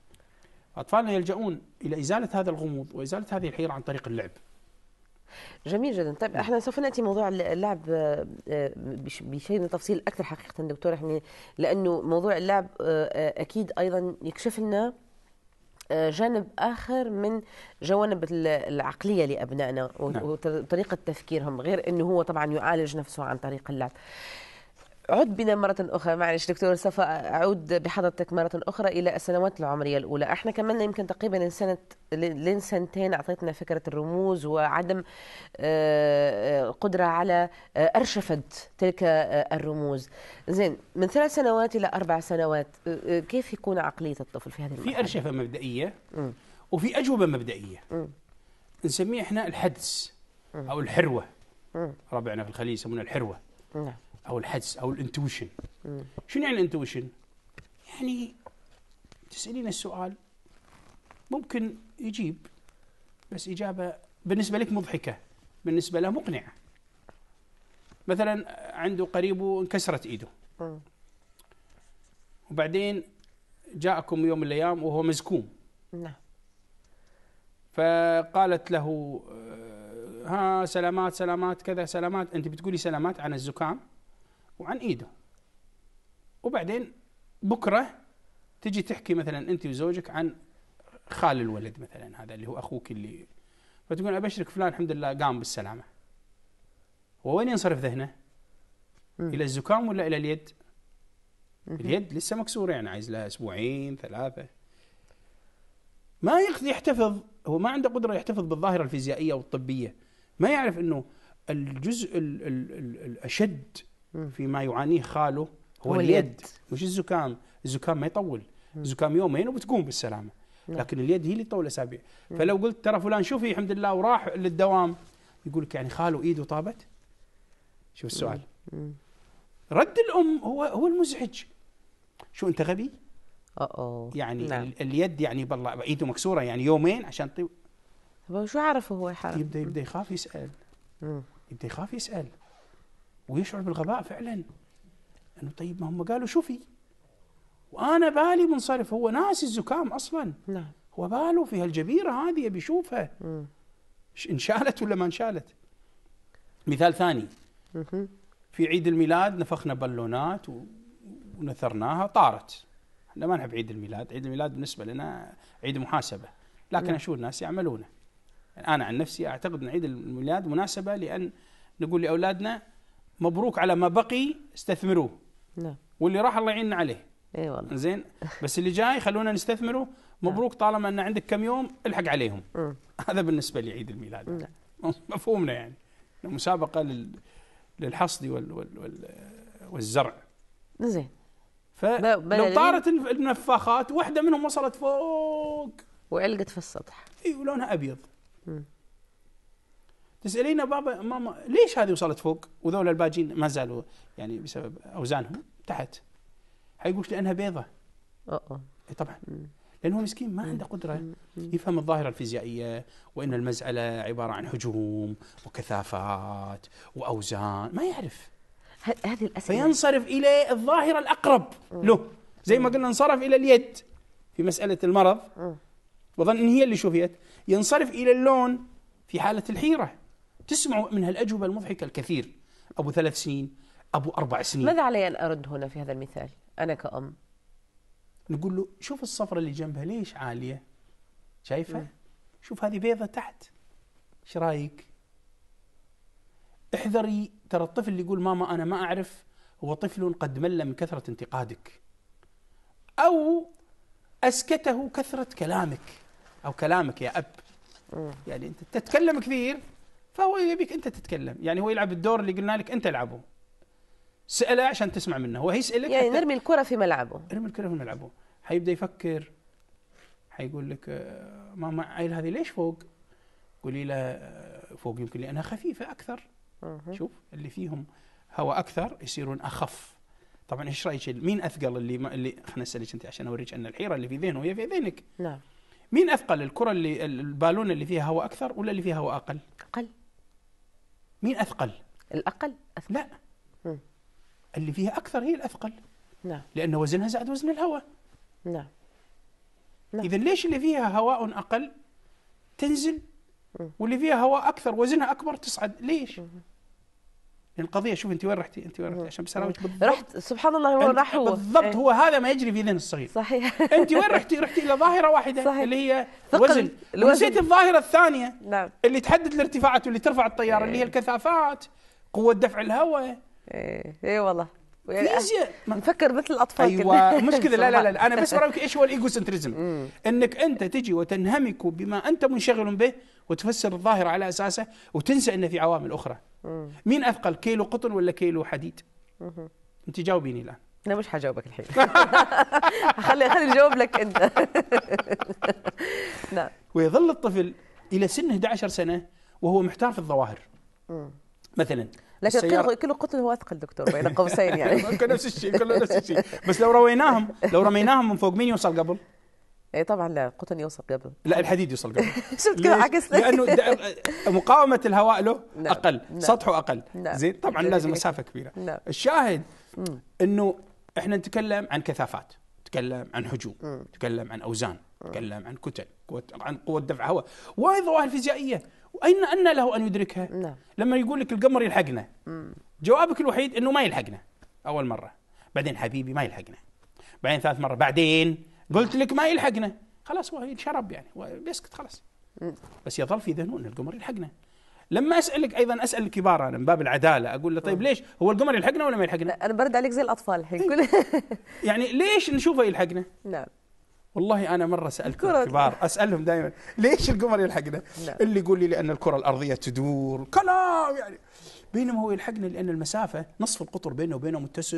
أطفالنا يلجؤون إلى إزالة هذا الغموض وإزالة هذه الحيرة عن طريق اللعب. جميل جدا. طيب إحنا سوف نأتي موضوع اللعب آه، آه، بش- بشيء من التفصيل أكثر حقيقة دكتور يعني لأنه موضوع اللعب آه، أكيد أيضا يكشف لنا جانب آخر من جوانب ال- العقلية لأبنائنا نعم. وطريقة تفكيرهم غير إنه هو طبعا يعالج نفسه عن طريق اللعب عد بنا مرة أخرى معلش دكتور سوف أعود بحضرتك مرة أخرى إلى السنوات العمرية الأولى إحنا كملنا يمكن تقريبا من سنة لين سنتين أعطيتنا فكرة الرموز وعدم آه، آه، قدرة على آه، أرشفة تلك آه، الرموز زين من ثلاث سنوات إلى أربع سنوات آه، آه، كيف يكون عقلية الطفل في هذه في المرحلة؟ أرشفة مبدئية. وفي أجوبة مبدئية. نسميه إحنا الحدس أو الحروة. ربعنا في الخليج يسمونها الحروة نعم أو الحدس أو ال intuition. شنو يعني ال intuition؟ يعني تسألين السؤال ممكن يجيب بس إجابة بالنسبة لك مضحكة بالنسبة له مقنعة مثلا عنده قريبه انكسرت إيده مم. وبعدين جاءكم يوم من الأيام وهو مزكوم نعم فقالت له آه، ها سلامات سلامات كذا سلامات أنت بتقولي سلامات عن الزكام وعن إيده وبعدين بكرة تجي تحكي مثلا أنت وزوجك عن خال الولد مثلا هذا اللي هو أخوك اللي فتقول أبشرك فلان الحمد لله قام بالسلامة ووين ينصرف ذهنه؟ إلى الزكام ولا إلى اليد؟ اليد لسه مكسوره يعني عايز لها أسبوعين ثلاثة ما يحتفظ هو ما عنده قدرة يحتفظ بالظاهرة الفيزيائية والطبية ما يعرف إنه الجزء ال ال ال الاشد. فيما يعانيه خاله هو, اليد. اليد. مش الزكام. الزكام ما يطول. الزكام يومين وبتقوم بالسلامة. نعم. لكن اليد هي اللي تطول أسابيع. فلو قلت ترى فلان شوفي الحمد لله وراح للدوام. يقول لك يعني خاله إيده طابت. شوف السؤال. رد الأم هو هو المزعج. شو أنت غبي؟ أوه. يعني نعم. اليد يعني بالله إيده مكسورة يعني يومين عشان طيب شو عرفه هو حرام؟ يبدا يبدأ يخاف يسأل. مم. يبدأ يخاف يسأل. ويشعر بالغباء فعلا. إنه طيب ما هم قالوا شوفي وأنا بالي منصرف هو ناسي الزكام أصلا. نعم. هو باله في هالجبيرة هذه يبي يشوفها. انشالت ولا ما انشالت؟ مثال ثاني. في عيد الميلاد نفخنا بالونات ونثرناها طارت. إحنا ما نحب عيد الميلاد. عيد الميلاد بالنسبة لنا عيد محاسبة. لكن نعم. أشوف الناس يعملون يعني أنا عن نفسي أعتقد إن عيد الميلاد مناسبة لأن نقول لأولادنا مبروك على ما بقي استثمروه. نعم. واللي راح الله يعيننا عليه. إي والله. زين؟ [LAUGHS] بس اللي جاي خلونا نستثمره. مبروك طالما أن عندك كم يوم الحق عليهم. مم. هذا بالنسبة لعيد الميلاد. نعم. مفهومنا يعني. مسابقة لل... للحصد وال... وال... وال... والزرع. زين. فلو. طارت النفاخات واحدة منهم وصلت فوق. وعلقت في السطح. إي ولونها أبيض. مم. تسألينا بابا ماما ليش هذه وصلت فوق وذول الباجين ما زالوا يعني بسبب أوزانهم تحت؟ حيقول لأنها بيضة. إي طبعا. لأنه مسكين ما عنده قدرة يفهم الظاهرة الفيزيائية وإن المزعله عبارة عن حجوم وكثافات وأوزان ما يعرف. هذه الأسئلة. فينصرف إلى الظاهرة الأقرب. له. زي ما قلنا انصرف إلى اليد في مسألة المرض. وظن إن هي اللي شفيت ينصرف إلى اللون في حالة الحيرة. تسمعوا من هالأجوبة المضحكة الكثير. أبو ثلاث سنين أبو أربع سنين. ماذا علي أن أرد هنا في هذا المثال؟ أنا كأم. نقول له شوف الصفرة اللي جنبها ليش عالية؟ شايفه شوف هذه بيضة تحت. إيش رأيك؟ احذري ترى الطفل اللي يقول ماما أنا ما أعرف هو طفل قد مل من كثرة انتقادك. أو أسكته كثرة كلامك. أو كلامك يا مم. يعني أنت تتكلم كثير فهو يبيك أنت تتكلم. يعني هو يلعب الدور اللي قلنا لك أنت العبه سأله عشان تسمع منه. هو يسألك يعني نرمي الكرة في ملعبه. ارمي الكرة في ملعبه. حيبدأ يفكر. حيقول لك آه، ماما عيل هذه ليش فوق؟ قولي له آه، فوق يمكن لأنها خفيفة أكثر. مهم. شوف اللي فيهم هواء أكثر يصيرون أخف. طبعا إيش رأيك؟ مين أثقل اللي ما اللي خليني أسألك أنت عشان أوريك أن الحيرة اللي في ذهنه هي في ذهنك. نعم. مين أثقل الكرة اللي البالون اللي فيها هواء أكثر ولا اللي فيها هواء أقل؟ أقل. مين أثقل؟ الأقل أثقل. لا مم. اللي فيها أكثر هي الأثقل نعم لأن وزنها زائد وزن الهواء نعم نعم. اذا ليش اللي فيها هواء أقل تنزل مم. واللي فيها هواء أكثر وزنها أكبر تصعد ليش؟ لأن القضية شوف انت وين رحتي انت وين رحتي عشان بس بالضبط رحت سبحان الله هو راح هو بالضبط إيه. هو هذا ما يجري في ذهن الصغير صحيح انت وين رحتي؟ رحتي إلى ظاهرة واحدة صحيح. اللي هي الوزن. ونسيت الظاهرة الثانية نعم اللي تحدد الارتفاعات واللي ترفع الطيارة اللي هي الكثافات قوة دفع الهواء إيه إيه والله يعني فيزياء ما- نفكر مثل الأطفال أيوه [LAUGHS] كده. مش كذا لا لا لا. لا. أنا بس براويك إيش هو ال egocentrism إنك أنت تجي وتنهمك بما أنت منشغل به وتفسر الظاهره على أساسه وتنسى إن في عوامل أخرى. مين أثقل كيلو قطن ولا كيلو حديد. أنت جاوبيني الآن. أنا مش حجاوبك الحين. [LAUGHS] خلي خلي نجاوب لك أنت. [LAUGHS] نعم. ويظل الطفل إلى سن 11 سنة وهو محتار في الظواهر. مثلا لكن السيارة- كل كل قطن هو أثقل دكتور بين قوسين يعني. [LAUGHS] نفس الشيء كله نفس الشيء. بس لو رويناهم لو رميناهم من فوق مين يوصل قبل؟ إيه طبعا لا القطن يوصل قبل. لا الحديد يوصل قبل. [LAUGHS] شفت كذا؟ عكس؟ [LAUGHS] لأنه مقاومة الهواء له نعم. أقل نعم. سطحه أقل. نعم. زين؟ طبعا لازم مسافة كبيرة. نعم. الشاهد. إنه إحنا نتكلم عن كثافات نتكلم عن حجوم. نتكلم عن أوزان نتكلم عن كتل عن قوة دفع هواء. وهذه ظواهر فيزيائية. وأين أن له أن يدركها؟ نعم. لما يقول لك القمر يلحقنا. جوابك الوحيد إنه ما يلحقنا. أول مرة. بعدين حبيبي ما يلحقنا. بعدين ثالث مرة. بعدين قلت لك ما يلحقنا خلاص هو ينشرب يعني هو بيسكت خلاص. بس يظل في ذهنه ان القمر يلحقنا لما أسألك أيضا أسأل الكبار أنا من باب العدالة أقول له طيب ليش هو القمر يلحقنا ولا ما يلحقنا؟ أنا برد عليك زي الأطفال الحين كل [LAUGHS] يعني ليش نشوفه يلحقنا؟ نعم والله أنا مرة سألت الكبار أسألهم دائما ليش القمر يلحقنا؟ نعم. اللي يقول لي لأن الكرة الأرضية تدور كلام يعني بينما هو يلحقنا لأن المسافة نصف القطر بينه وبينه متسع.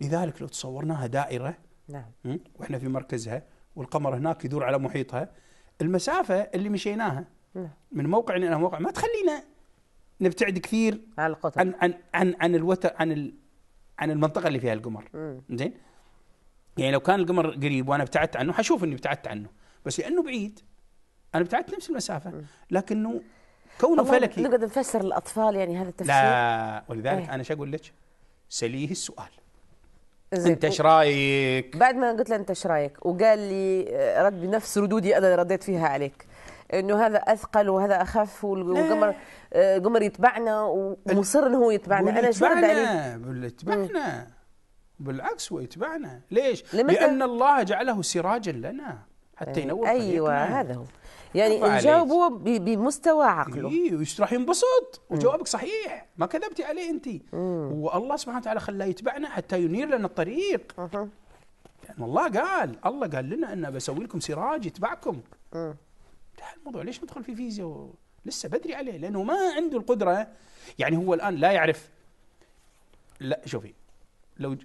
لذلك لو تصورناها دائرة نعم? وإحنا في مركزها والقمر هناك يدور على محيطها. المسافة اللي مشيناها نعم. من موقع إلى موقع ما تخلينا نبتعد كثير على القطن عن عن عن عن الوتر عن ال عن المنطقة اللي فيها القمر. زين؟ يعني لو كان القمر قريب وأنا ابتعدت عنه حشوف إني ابتعدت عنه. بس لأنه بعيد أنا ابتعدت نفس المسافة. لكنه كونه فلكي. نقعد نفسر الأطفال يعني هذا التفسير. لا ولذلك إيه. أنا شو أقول لك؟ سليه السؤال. زين. انت إيش رايك؟ بعد ما قلت له انت إيش رايك وقال لي آه، رد بنفس ردودي أنا رديت فيها عليك انه هذا اثقل وهذا اخف. والقمر آه، القمر يتبعنا ومصر إنه هو يتبعنا أنا شو رد عليه؟ يتبعنا بالعكس هو يتبعنا ليش؟ لأن الله جعله سراجا لنا حتى ينور أيوه. هذا هو يعني ب- بمستوى عقله. اي وش راح ينبسط. وجوابك صحيح. ما كذبتي عليه أنت. والله سبحانه وتعالى خلاه يتبعنا حتى ينير لنا الطريق. لأن الله قال الله قال لنا ان بسوي لكم سراج يتبعكم. انتهى الموضوع. ليش ندخل في فيزياء؟ و... لسه بدري عليه. لأنه ما عنده القدرة. يعني هو الآن لا يعرف. لا شوفي. لو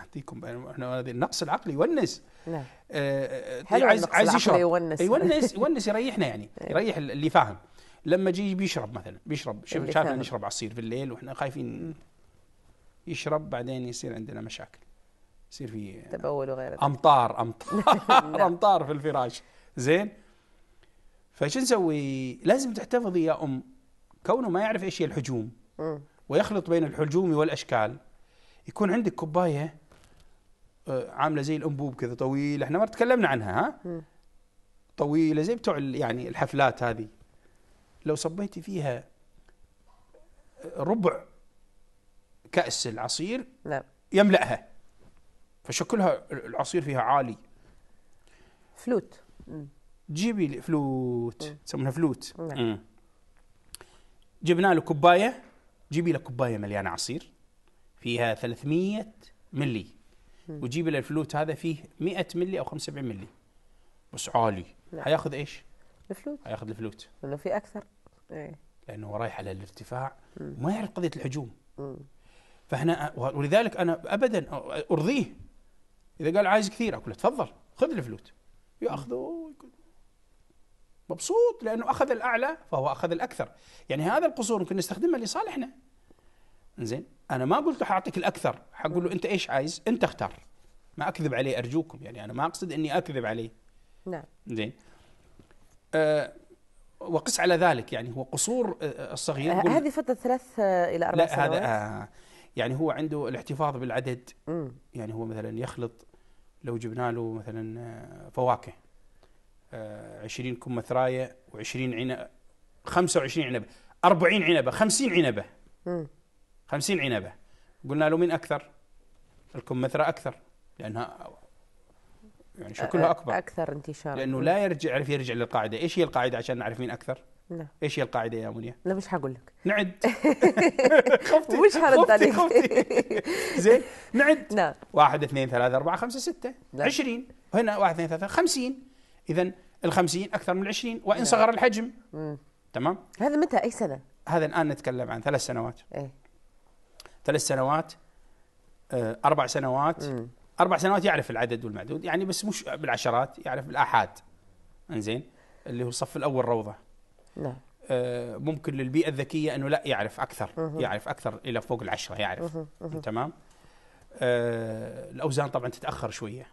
أعطيكم إحنا هذه النقص العقلي يونس. نعم. آه، حلو عايز عايز يشرب. يونس. يونس [LAUGHS] يونس يريحنا يعني أيوة. يريح اللي فاهم. لما يجي بيشرب مثلا بيشرب شوف شافنا. نشرب عصير في الليل وإحنا خايفين يشرب بعدين يصير عندنا مشاكل. يصير في تبول وغيره. أمطار أمطار. [LAUGHS] [LAUGHS] أمطار في الفراش. زين؟ فش نسوي؟ لازم تحتفظي يا أم كونه ما يعرف إيش هي الحجوم. ويخلط بين الحجوم والأشكال. يكون عندك كوباية آه، عاملة زي الأنبوب كذا طويله إحنا ما تكلمنا عنها ها. طويلة زي بتوع يعني الحفلات هذه لو صبيتي فيها ربع كأس العصير نعم يملأها فشكلها العصير فيها عالي فلوت. جيبي فلوت. يسمونها فلوت نعم. جبنا له كوباية جيبي له كوباية مليانة عصير فيها 300 ملي له الفلوت هذا فيه 100 ملي أو 75 ملي بس عالي. نعم. حياخذ إيش؟ الفلوت. حياخذ الفلوت. انه في أكثر؟ إيه. لأنه رايح على الارتفاع. وما يعرف قضية الحجوم. مم. فهنا ولذلك أنا ابدا أرضيه. إذا قال عايز كثير أقول له تفضل خذ الفلوت. يأخذه مبسوط لأنه أخذ الأعلى فهو أخذ الأكثر. يعني هذا القصور ممكن نستخدمه لصالحنا. زين أنا ما قلت له حاعطيك الأكثر حقول له أنت إيش عايز؟ أنت اختار. ما أكذب عليه أرجوكم يعني أنا ما أقصد إني أكذب عليه. نعم. زين. أه وقس على ذلك يعني هو قصور آه، الصغير آه، قل- هذه فترة ثلاث آه، إلى أربع لا هذا سنوات. آه يعني هو عنده الاحتفاظ بالعدد. مم. يعني هو مثلا يخلط لو جبنا له مثلا فواكه آه، 20 كمة ثراية و20 عنب 25 عنبة 40 عنبة 50 عنبة. مم. 50 عنبة. قلنا له مين أكثر؟ الكمثرى أكثر لأنها يعني شكلها أكبر. أكثر انتشارا لأنه لا يرجع يعرف يرجع للقاعدة. إيش هي القاعدة عشان نعرف مين أكثر؟ لا إيش هي القاعدة يا منيا؟ لا مش حقول لك. نعد. [LAUGHS] خفتي مش هرد خفتي عليك. زين نعد. نعم. واحد اثنين ثلاثة أربعة خمسة ستة لا. عشرين. هنا واحد اثنين ثلاثة خمسين. إذا الخمسين أكثر من العشرين وإن صغر الحجم. مم. تمام؟ هذا متى؟ أي سنة؟ هذا الآن نتكلم عن ثلاث سنوات. إيه. ثلاث سنوات آه، أربع سنوات. مم. أربع سنوات يعرف العدد والمعدود يعني بس مش بالعشرات يعرف بالآحاد إنزين؟ اللي هو الصف الأول روضة. نعم. آه، ممكن للبيئة الذكية أنه لا يعرف أكثر مهم. يعرف أكثر إلى فوق العشرة يعرف. تمام؟ آه، الأوزان طبعا تتأخر شوية.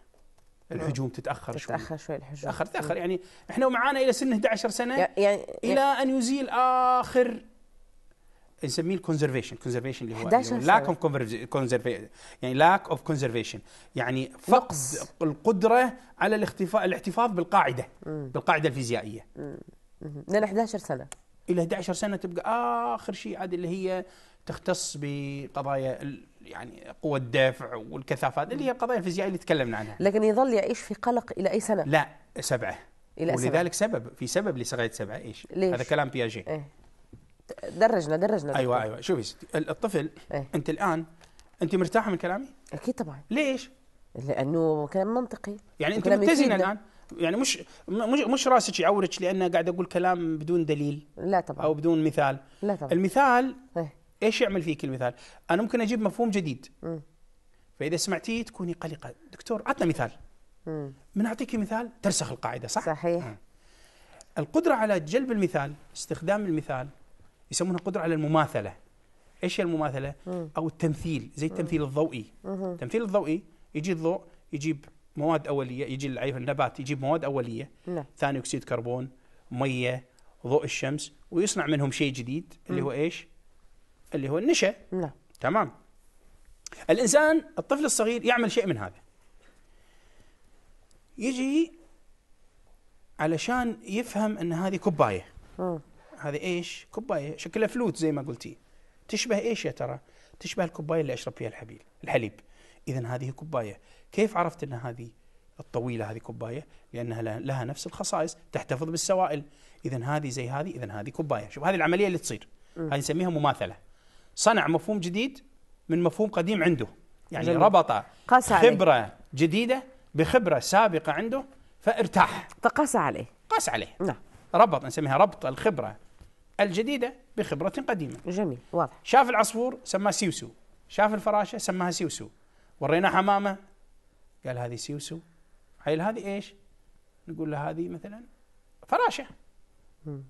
الحجوم تتأخر شوية. تتأخر شوي الحجم تأخر تأخر يعني إحنا معانا إلى سن 11 سنة يعني يعني إلى أن يزيل آخر نسميه الكونزرفيشن كونزرفيشن اللي هو 11 لاك سنة. اوف كونزرفيشن يعني لاك اوف كونزرفيشن يعني فقد. القدرة على الاختفاء الاحتفاظ بالقاعدة مم. بالقاعدة الفيزيائية. لنا 11 سنة إلى 11 سنة تبقى آخر شيء عاد اللي هي تختص بقضايا يعني قوة الدفع والكثافات اللي هي القضايا الفيزيائية اللي تكلمنا عنها لكن يظل يعيش في قلق إلى أي سنة؟ لا سبعة إلى سنة. ولذلك سبب في سبب لصغيرة سبعة إيش؟ ليش؟ هذا كلام بياجي إيه درجنا درجنا أيوه دكتور. أيوه شوفي الطفل إيه. أنت الآن أنت مرتاحة من كلامي؟ أكيد طبعا ليش؟ لأنه كلام منطقي يعني أنت متزنة. الآن يعني مش مش مش راسك يعورك لأن قاعد أقول كلام بدون دليل لا طبعا أو بدون مثال لا طبعا المثال إيه. إيش يعمل فيك المثال أنا ممكن أجيب مفهوم جديد. فإذا سمعتيه تكوني قلقة دكتور عطنا مثال. من أعطيك مثال ترسخ القاعدة صح صحيح آه. القدرة على جلب المثال استخدام المثال يسمونها قدرة على المماثلة. إيش هي المماثلة؟ مم. أو التمثيل زي التمثيل الضوئي. مهم. التمثيل الضوئي يجي الضوء يجيب مواد أولية يجي العيف النبات يجيب مواد أولية. نعم. ثاني أكسيد كربون مية ضوء الشمس ويصنع منهم شيء جديد اللي هو إيش؟ اللي هو النشا. نعم. تمام. الإنسان الطفل الصغير يعمل شيء من هذا. يجي علشان يفهم إن هذه كوباية. مم. هذه إيش؟ كوباية شكلها فلوت زي ما قلتي. تشبه إيش يا ترى؟ تشبه الكوباية اللي أشرب فيها الحليب الحليب. اذا هذه كوباية. كيف عرفت إن هذه الطويلة هذه كوباية؟ لأنها لها- نفس الخصائص تحتفظ بالسوائل. اذا هذه زي هذه اذا هذه كوباية. شوف هذه العملية اللي تصير. هذه نسميها مماثلة. صنع مفهوم جديد من مفهوم قديم عنده. يعني جميل. ربط قاس عليه. خبرة جديدة بخبرة سابقة عنده فارتاح. فقاس عليه. قاس عليه. نعم. ربط نسميها ربط الخبرة الجديدة بخبرة قديمة. جميل واضح. شاف العصفور سماه سيوسو شاف الفراشة سماها سيوسو. وريناه حمامة قال هذه سيوسو. هاي هذه إيش؟ نقول له هذه مثلا فراشة.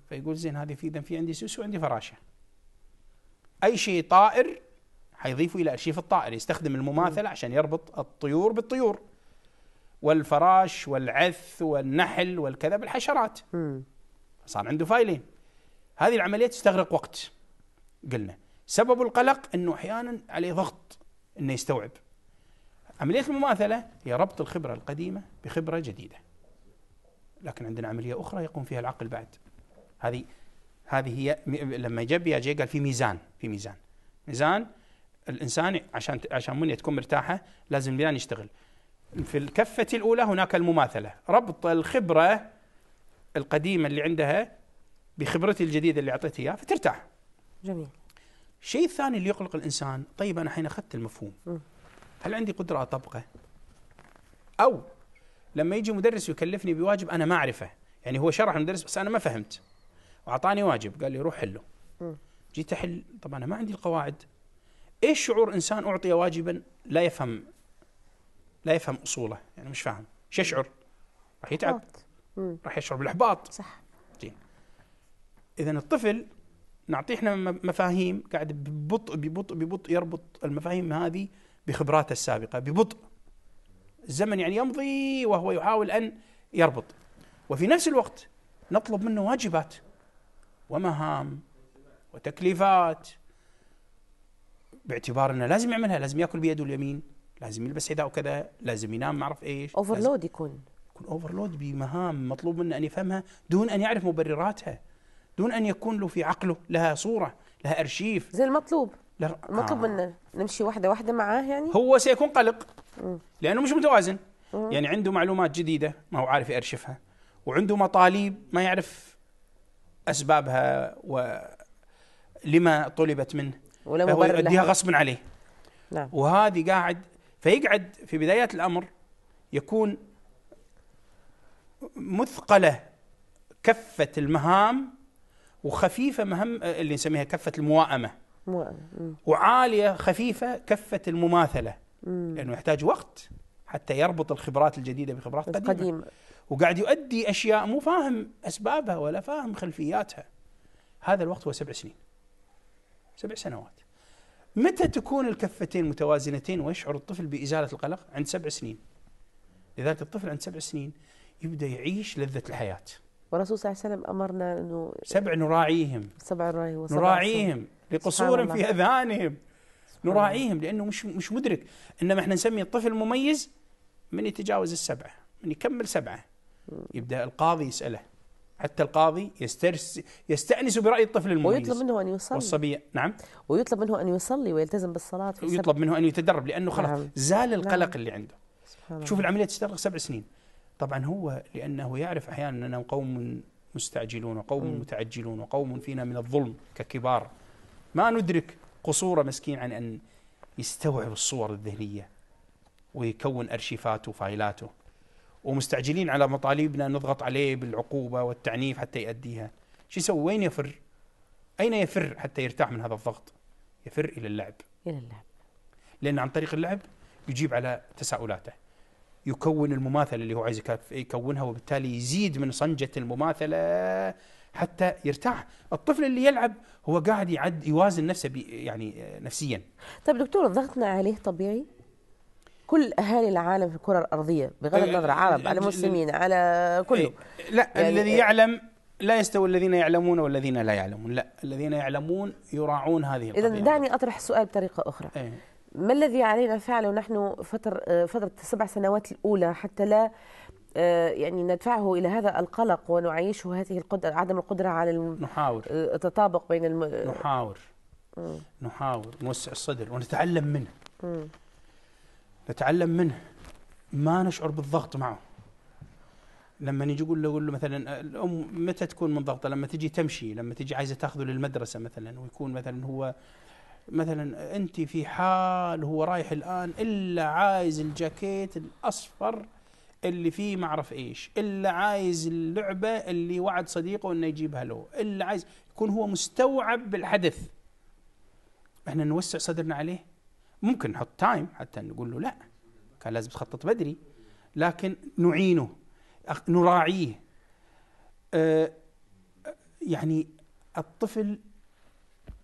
فيقول زين هذه في في عندي سيوسو وعندي فراشة. أي شيء طائر حيضيفه إلى أرشيف الطائر يستخدم المماثلة عشان يربط الطيور بالطيور. والفراش والعث والنحل والكذا بالحشرات. صار عنده فايلين. هذه العملية تستغرق وقت قلنا. سبب القلق إنه أحيانا عليه ضغط إنه يستوعب. عملية المماثلة هي ربط الخبرة القديمة بخبرة جديدة. لكن عندنا عملية أخرى يقوم فيها العقل بعد. هذه هذه هي لما جاب بياجي قال في ميزان في ميزان. ميزان الإنسان عشان عشان منية تكون مرتاحة لازم الميزان يشتغل. في الكفة الأولى هناك المماثلة. ربط الخبرة القديمة اللي عندها بخبرتي الجديدة اللي أعطيتها إياها فترتاح جميل الشيء الثاني اللي يقلق الإنسان طيب أنا حين أخذت المفهوم مم. هل عندي قدرة أطبقه؟ أو لما يجي مدرس يكلفني بواجب أنا ما أعرفه، يعني هو شرح المدرس بس أنا ما فهمت. وأعطاني واجب قال لي روح حله. جيت أحل طبعا أنا ما عندي القواعد. إيش شعور إنسان أعطي واجبا لا يفهم لا يفهم أصوله، يعني مش فاهم، إيش يشعر؟ راح يتعب،. راح يشعر بالإحباط. صح اذا الطفل نعطيه إحنا مفاهيم قاعد ببطء ببطء ببطء يربط المفاهيم هذه بخبراته السابقة ببطء. الزمن يعني يمضي وهو يحاول أن يربط. وفي نفس الوقت نطلب منه واجبات ومهام وتكليفات باعتبار إنه لازم يعملها لازم يأكل بيده اليمين لازم يلبس حذاء وكذا لازم ينام ما اعرف إيش overload يكون. يكون overload بمهام مطلوب منه أن يفهمها دون أن يعرف مبرراتها. دون أن يكون له في عقله لها صورة لها أرشيف. زي المطلوب. المطلوب آه. منا نمشي واحدة واحدة معاه يعني؟ هو سيكون قلق. مم. لأنه مش متوازن. مم. يعني عنده معلومات جديدة ما هو عارف يأرشفها. وعنده مطالب ما يعرف أسبابها ولما طلبت منه. ولا فهو يؤديها غصبا عليه. نعم. وهذه قاعد فيقعد في بدايات الأمر يكون مثقلة كفة المهام وخفيفة مهم اللي نسميها كفة المواءمة. مم. وعالية خفيفة كفة المماثلة. مم. لأنه يحتاج وقت حتى يربط الخبرات الجديدة بخبرات قديمة. قديم وقاعد يؤدي أشياء مو فاهم أسبابها ولا فاهم خلفياتها. هذا الوقت هو سبع سنين. سبع سنوات. متى تكون الكفتين متوازنتين؟ ويشعر الطفل بإزالة القلق؟ عند سبع سنين. لذلك الطفل عند سبع سنين يبدأ يعيش لذة الحياة. والرسول صلى الله عليه وسلم أمرنا أنه سبع نراعيهم. سبع وسبع نراعيهم لقصور في الله. اذهانهم نراعيهم لأنه مش مش مدرك. إنما إحنا نسمي الطفل مميز من يتجاوز السبعة من يكمل سبعة. يبدأ القاضي يسأله. حتى القاضي يسترس يستأنس برأي الطفل المميز. ويطلب منه أن يصلي. والصبيه نعم. ويطلب منه أن يصلي ويلتزم بالصلاة. في ويطلب منه أن يتدرب لأنه خلاص نعم. زال القلق نعم. اللي عنده. سبحان شوف العملية تستغرق سبع سنين. طبعا هو لأنه يعرف أحيانا اننا قوم مستعجلون وقوم. متعجلون وقوم فينا من الظلم ككبار. ما ندرك قصور مسكين عن أن يستوعب الصور الذهنية ويكون أرشيفاته وفايلاته ومستعجلين على مطالبنا نضغط عليه بالعقوبة والتعنيف حتى يؤديها. شو يسوي؟ وين يفر؟ أين يفر حتى يرتاح من هذا الضغط؟ يفر إلى اللعب. إلى اللعب. لأن عن طريق اللعب يجيب على تساؤلاته. يكون المماثلة اللي هو عايز يكونها وبالتالي يزيد من صنجة المماثلة حتى يرتاح. الطفل اللي يلعب هو قاعد يعد يوازن نفسه يعني نفسيا. طيب دكتور ضغطنا عليه طبيعي؟ كل أهالي العالم في الكرة الأرضية بغض أه، النظر عرب على مسلمين على كله. إيه، لا يعني- الذي يعلم لا يستوي الذين يعلمون والذين لا يعلمون. لا الذين يعلمون يراعون هذه اذا القضية. دعني أطرح السؤال بطريقة أخرى. إيه. ما الذي علينا فعله نحن فتر آه، فترة السبع سنوات الأولى حتى لا آه، يعني ندفعه إلى هذا القلق ونعيشه هذه القدرة عدم القدرة على نحاور. آه، التطابق بين الم... نحاور. مم. نحاور نوسع الصدر ونتعلم منه. مم. نتعلم منه ما نشعر بالضغط معه. لما نيجي نقول له, له مثلا الأم متى تكون منضغطه لما تجي تمشي لما تجي عايزة تأخذه للمدرسة مثلا ويكون مثلا هو مثلا أنت في حال هو رايح الآن إلا عايز الجاكيت الأصفر اللي فيه ما أعرف إيش إلا عايز اللعبة اللي وعد صديقه إنه يجيبها له إلا عايز يكون هو مستوعب بالحدث إحنا نوسع صدرنا عليه؟ ممكن نحط تايم حتى نقول له لا كان لازم تخطط بدري لكن نعينه نراعيه. آه، يعني الطفل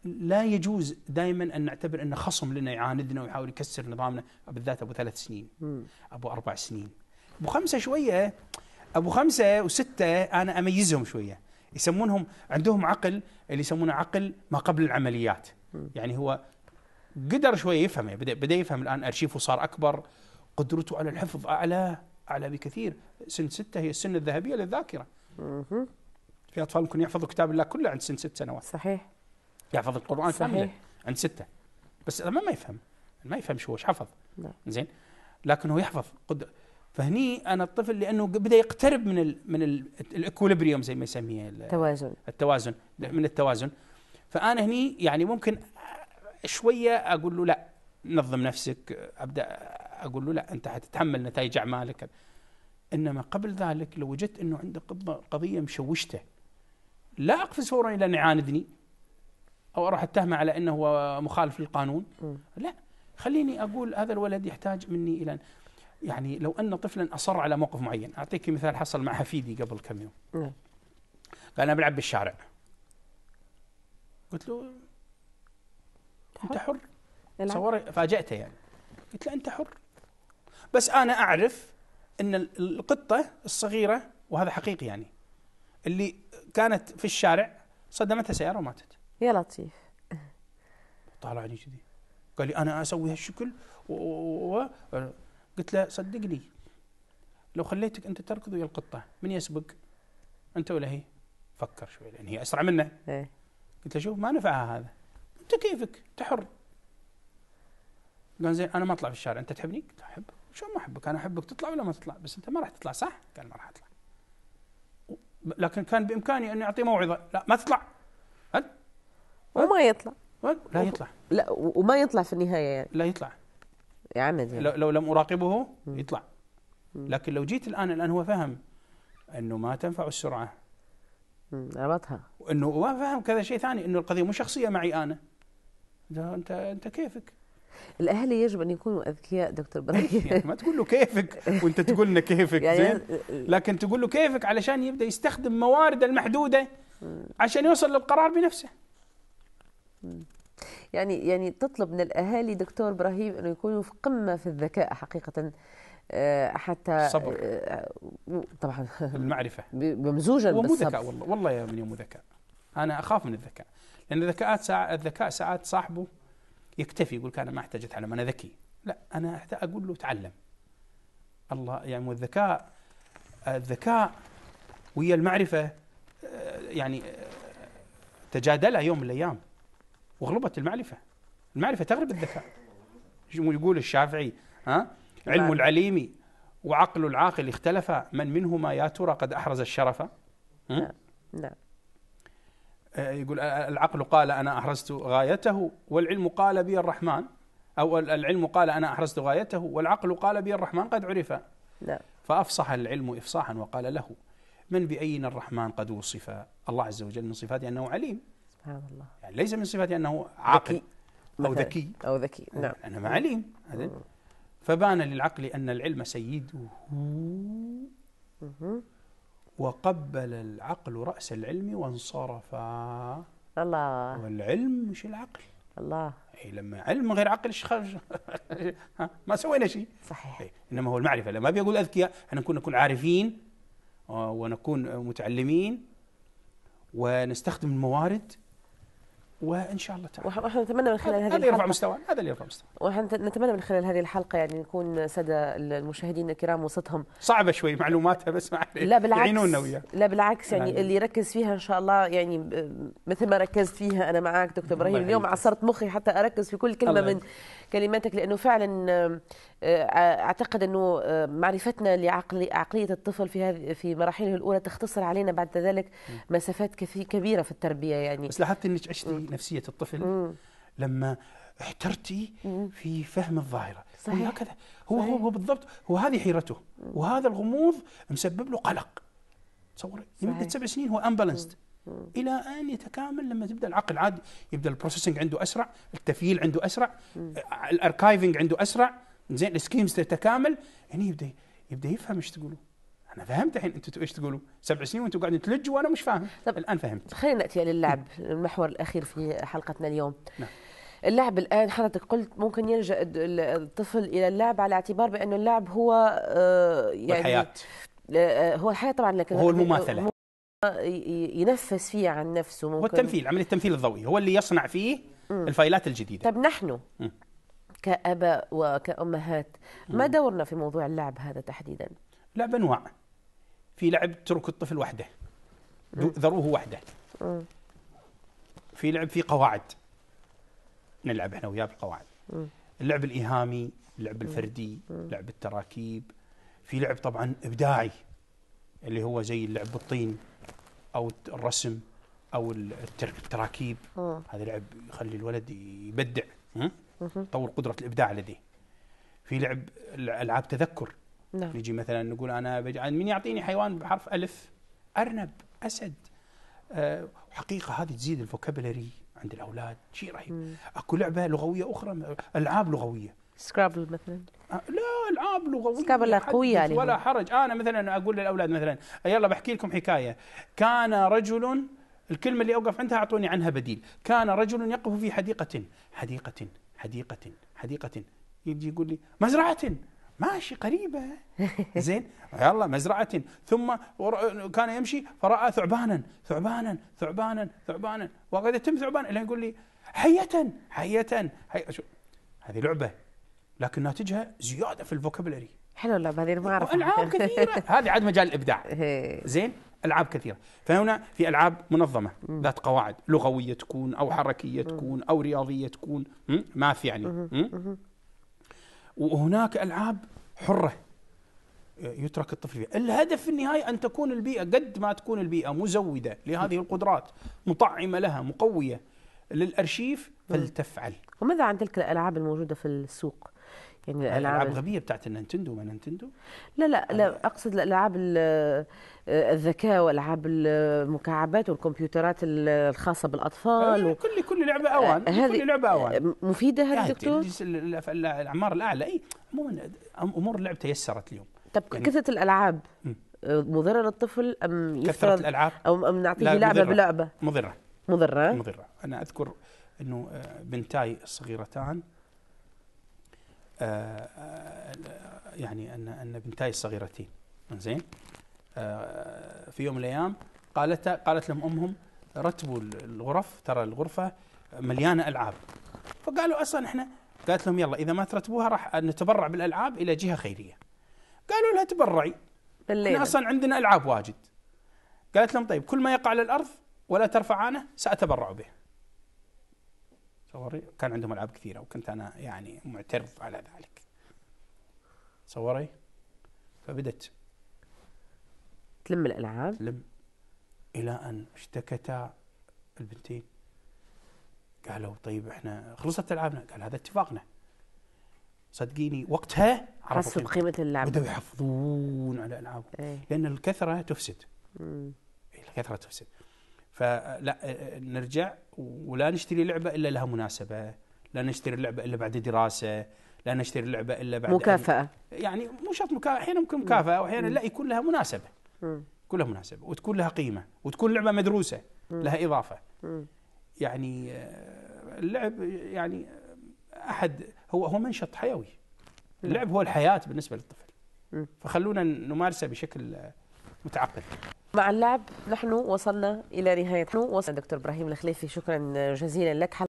لا يجوز دائما أن نعتبر انه خصم لنا يعاندنا ويحاول يكسر نظامنا بالذات أبو ثلاث سنين. أبو أربع سنين. أبو خمسة شوية أبو خمسة وستة أنا أميزهم شوية. يسمونهم عندهم عقل اللي يسمونه عقل ما قبل العمليات. يعني هو قدر شوية يفهم بدا بدأ يفهم الآن أرشيفه صار أكبر قدرته على الحفظ أعلى أعلى بكثير. سن ستة هي السن الذهبية للذاكرة. في أطفال ممكن يحفظوا كتاب الله كله عند سن ست سنوات. صحيح. يحفظ القرآن كاملة صحيح عند ستة. بس ما ما يفهم. ما يفهم شو وش حفظ. نعم. زين. لكن هو يحفظ. قد فهني أنا الطفل لأنه بدأ يقترب من ال من ال- الاكوليبريوم زي ما يسميه ال- توازن التوازن. من التوازن. فأنا هني يعني ممكن شوية أقول له لا نظم نفسك. أبدأ أقول له لا أنت حتتحمل نتائج أعمالك. إنما قبل ذلك لو وجدت إنه عنده قض- قضية مشوشته لا أقفز فورا إلى أن يعاندني. أو أروح اتهمه على إنه هو مخالف للقانون. لا. خليني أقول هذا الولد يحتاج مني إلى يعني لو أن طفلا أصر على موقف معين. أعطيك مثال حصل مع حفيدي قبل كم يوم. نعم. قال أنا بلعب بالشارع. قلت له أنت حر. تصور فاجأته يعني. قلت له أنت حر. بس أنا أعرف إن ال- القطة الصغيرة وهذا حقيقي يعني اللي كانت في الشارع صدمتها سيارة وماتت. يا لطيف طالعني كذي قال لي أنا أسوي هالشكل و... و... و... قلت له صدقني لو خليتك أنت تركض ويا القطة من يسبق؟ أنت ولا هي؟ فكر شوي لأن هي أسرع منه إيه. قلت له شوف ما نفعها هذا أنت كيفك انت حر قال زين أنا ما أطلع في الشارع أنت تحبني؟ قلت له احبك شلون ما أحبك؟ أنا أحبك تطلع ولا ما تطلع بس أنت ما راح تطلع صح؟ قال ما راح أطلع لكن كان بإمكاني أني أعطيه موعظة لا ما تطلع وما يطلع. لا يطلع. لا و- وما يطلع في النهاية يعني. لا يطلع. يعند يعني لو, لو لم أراقبه مم. يطلع. لكن لو جيت الآن الآن هو فهم أنه ما تنفع السرعة. ربطها وانه ما فهم كذا شيء ثاني أنه القضية مو شخصية معي أنا. ده أنت أنت كيفك؟ الاهالي يجب أن يكونوا أذكياء دكتور [LAUGHS] إبراهيم. يعني ما تقول له كيفك وأنت تقول لنا كيفك يعني زين؟ لكن تقول له كيفك علشان يبدأ يستخدم موارده المحدودة عشان يوصل للقرار بنفسه. يعني يعني تطلب من الأهالي دكتور إبراهيم إنه يكونوا في قمة في الذكاء حقيقة آه، حتى صبر. آه، طبعا. [LAUGHS] المعرفة. ممزوجا بالصبر. ذكاء والله. والله يا من مو ذكاء. أنا أخاف من الذكاء. لأن الذكاء ساعة الذكاء ساعات صاحبه يكتفي يقول لك أنا ما احتاج اتعلم أنا ذكي. لا أنا أحتاج أقول له تعلم. الله يعني والذكاء الذكاء ويا المعرفة آه، يعني تجادلها يوم من الأيام. وغلبت المعرفة. المعرفة تغلب الذكاء يقول الشافعي ها؟ علم نعم. العليم وعقل العاقل اختلفا من منهما يا ترى قد أحرز الشرف؟ هم؟ نعم. نعم. آه، يقول آه، العقل قال أنا أحرزت غايته والعلم قال بي الرحمن. ال- العلم قال أنا أحرزت غايته والعقل قال بي الرحمن قد عرف. نعم. فأفصح العلم افصاحا وقال له من بأين الرحمن قد وصف؟ الله عز وجل من صفاته أنه عليم. سبحان الله. يعني ليس من صفاته أنه عاقل مثلاً. ذكي. أو ذكي. نعم. أنا ما عليم. فبان للعقل أن العلم سيده. وقبل العقل رأس العلم وانصرف. الله. والعلم مش العقل. الله. اي لما علم غير عقل إيش خرج؟ [LAUGHS] ما سوينا شيء. صحيح. إي، إنما هو المعرفة. لما أبي أقول أذكياء إحنا نكون نكون عارفين آه، ونكون متعلمين ونستخدم الموارد وإن شاء الله تعالى. ونحن نتمنى من خلال هذه هذا يرفع الحلقة. مستوى هذا اللي يرفع مستوى ونحن نتمنى من خلال هذه الحلقة يعني نكون سادة المشاهدين الكرام وسطهم صعبة شوي معلوماتها بس ما. لا بالعكس. يعينونا لا بالعكس يعني يعني- اللي يركز فيها إن شاء الله يعني مثل ما ركزت فيها أنا معك دكتور إبراهيم اليوم. عصرت مخي حتى أركز في كل كلمة من كلماتك لأنه فعلا آه، آه، أعتقد إنه آه، معرفتنا لعقل عقلية الطفل في هذه في مراحله الأولى تختصر علينا بعد ذلك مسافات كثير كبيرة في التربية يعني. بس لاحظت إنك عشتي نفسية الطفل مم. لما احترتي. في فهم الظاهرة. صحيح. هكذا. هو صحيح. هو, بالضبط هو هذه حيرته. وهذا الغموض مسبب له قلق. تصور لمدة. سبع سنين هو امبالانسد إلى أن يتكامل لما تبدأ العقل عاد يبدأ ال processing عنده أسرع التفييل عنده أسرع ال archiving عنده أسرع. زين ال schemes تتكامل. هنا يبدا يبدأ يفهم إيش تقولوا أنا فهمت الحين أنتم إيش تقولوا؟ سبع سنين وأنتم قاعدين تلجوا وأنا مش فاهم. طب- الآن فهمت. خلينا نأتي للعب المحور الأخير في حلقتنا اليوم. نعم. اللعب الآن حضرتك قلت ممكن يلجأ الطفل إلى اللعب على اعتبار بانه اللعب هو آه، يعني والحياة. آه، هو الحياة طبعا لكن. هو ي- ينفس فيه عن نفسه ممكن. هو التمثيل عمليه التمثيل الضوئي. هو اللي يصنع فيه الفايلات الجديدة. طيب نحن. كأباء وكأمهات ما دورنا في موضوع اللعب هذا تحديدا؟ لعب أنواع. في لعب ترك الطفل وحده. ذروه وحده. في لعب في قواعد. نلعب إحنا وياه بالقواعد. اللعب الإيهامي اللعب الفردي لعب التراكيب. في لعب طبعا إبداعي اللي هو زي اللعب بالطين أو الرسم أو التر- التراكيب. هذا لعب يخلي الولد يبدع. يطور قدرة الإبداع لديه. في لعب ألعاب تذكر. نعم. نجي مثلا نقول أنا بجعل من يعطيني حيوان بحرف ألف؟ أرنب أسد. أه حقيقه هذه تزيد ال vocabulary عند الأولاد شيء رهيب. مم. أكو لعبة لغوية أخرى ألعاب لغوية. سكرابل مثلا. أه لا ألعاب لغوية. حدث قوية عليهم. ولا حرج. أنا مثلا أقول للأولاد مثلا يلا بحكي لكم حكاية. كان رجل الكلمة اللي أوقف عندها أعطوني عنها بديل. كان رجل يقف في حديقة حديقة حديقة حديقة. يجي يقول لي مزرعة. ماشي قريبة. [LAUGHS] زين يلا مزرعه ثم كان يمشي فرأى ثعبانا ثعبانا ثعبانا ثعبانا. وقد يتم ثعبان إلى يقول لي حيه حيه حي... شو- هذه لعبة لكن ناتجها زيادة في الفوكابلري. حلو اللعبة هذه ما اعرف العاب كثيرة. [LAUGHS] هذه عاد مجال الإبداع. [LAUGHS] إيه. زين ألعاب كثيرة. فهنا في ألعاب منظمة ذات قواعد لغوية تكون أو حركية تكون أو رياضية تكون? ماث يعني. م? وهناك ألعاب حرة يترك الطفل فيها. الهدف في النهاية أن تكون البيئة قد ما تكون البيئة مزودة لهذه القدرات مطعمة لها مقوية للأرشيف فلتفعل. وماذا عن تلك الألعاب الموجودة في السوق؟ يعني الألعاب غبية بتاعت النينتندو ما نينتندو؟ لا لا لا أقصد الالعاب ال- الذكاء والالعاب المكعبات والكمبيوترات الخاصة بالأطفال و... كل كل لعبة أوان هذه كل لعبة أوان. مفيدة هذه يعني دكتور؟ الجنس ال- ال- الأعمار الأعلى أي عموما أمور اللعب تيسرت اليوم. طب يعني- كثرة الألعاب مم. مضرة للطفل أم كثرة يفترض الألعاب؟ أو ام نعطيه لا، لعبة مضرة. بلعبة؟ مضرة. مضرة أنا أذكر أنه آه، بنتاي الصغيرتان آه، آه، يعني أن أن بنتاي الصغيرتين زين آه، في يوم من الأيام قالت قالت لهم أمهم رتبوا الغرف ترى الغرفة مليانة ألعاب. فقالوا أصلا إحنا قالت لهم يلا إذا ما ترتبوها راح نتبرع بالألعاب إلى جهة خيرية. قالوا لها تبرعي. بالليل. إحنا أصلا عندنا ألعاب واجد. قالت لهم طيب كل ما يقع على الأرض ولا ترفعانه سأتبرع به. تصوري كان عندهم ألعاب كثيرة وكنت أنا يعني معترف على ذلك. تصوري فبدت. تلم الألعاب؟ تلم. إلى أن اشتكتا البنتين. قالوا طيب إحنا خلصت ألعابنا. قال هذا اتفاقنا. صدقيني وقتها عرفوا حسوا قيمة- اللعبة. بدأوا يحافظون على ألعابهم. إيه. لأن الكثرة تفسد. مم. الكثرة تفسد. فلا نرجع ولا نشتري لعبة إلا لها مناسبة لا نشتري اللعبه إلا بعد دراسة لا نشتري اللعبه إلا بعد مكافأة. يعني مو شرط مكافاه أحيانا ممكن مكافأة وأحيانا لا يكون لها مناسبة. يكون لها مناسبة وتكون لها قيمة وتكون لعبة مدروسة لها إضافة. يعني اللعب يعني أحد هو هو منشط حيوي. اللعب هو الحياة بالنسبة للطفل. فخلونا نمارسه بشكل متعقل مع اللعب نحن وصلنا إلى نهاية. نحن وصل دكتور إبراهيم الخليفي شكرا جزيلا لك.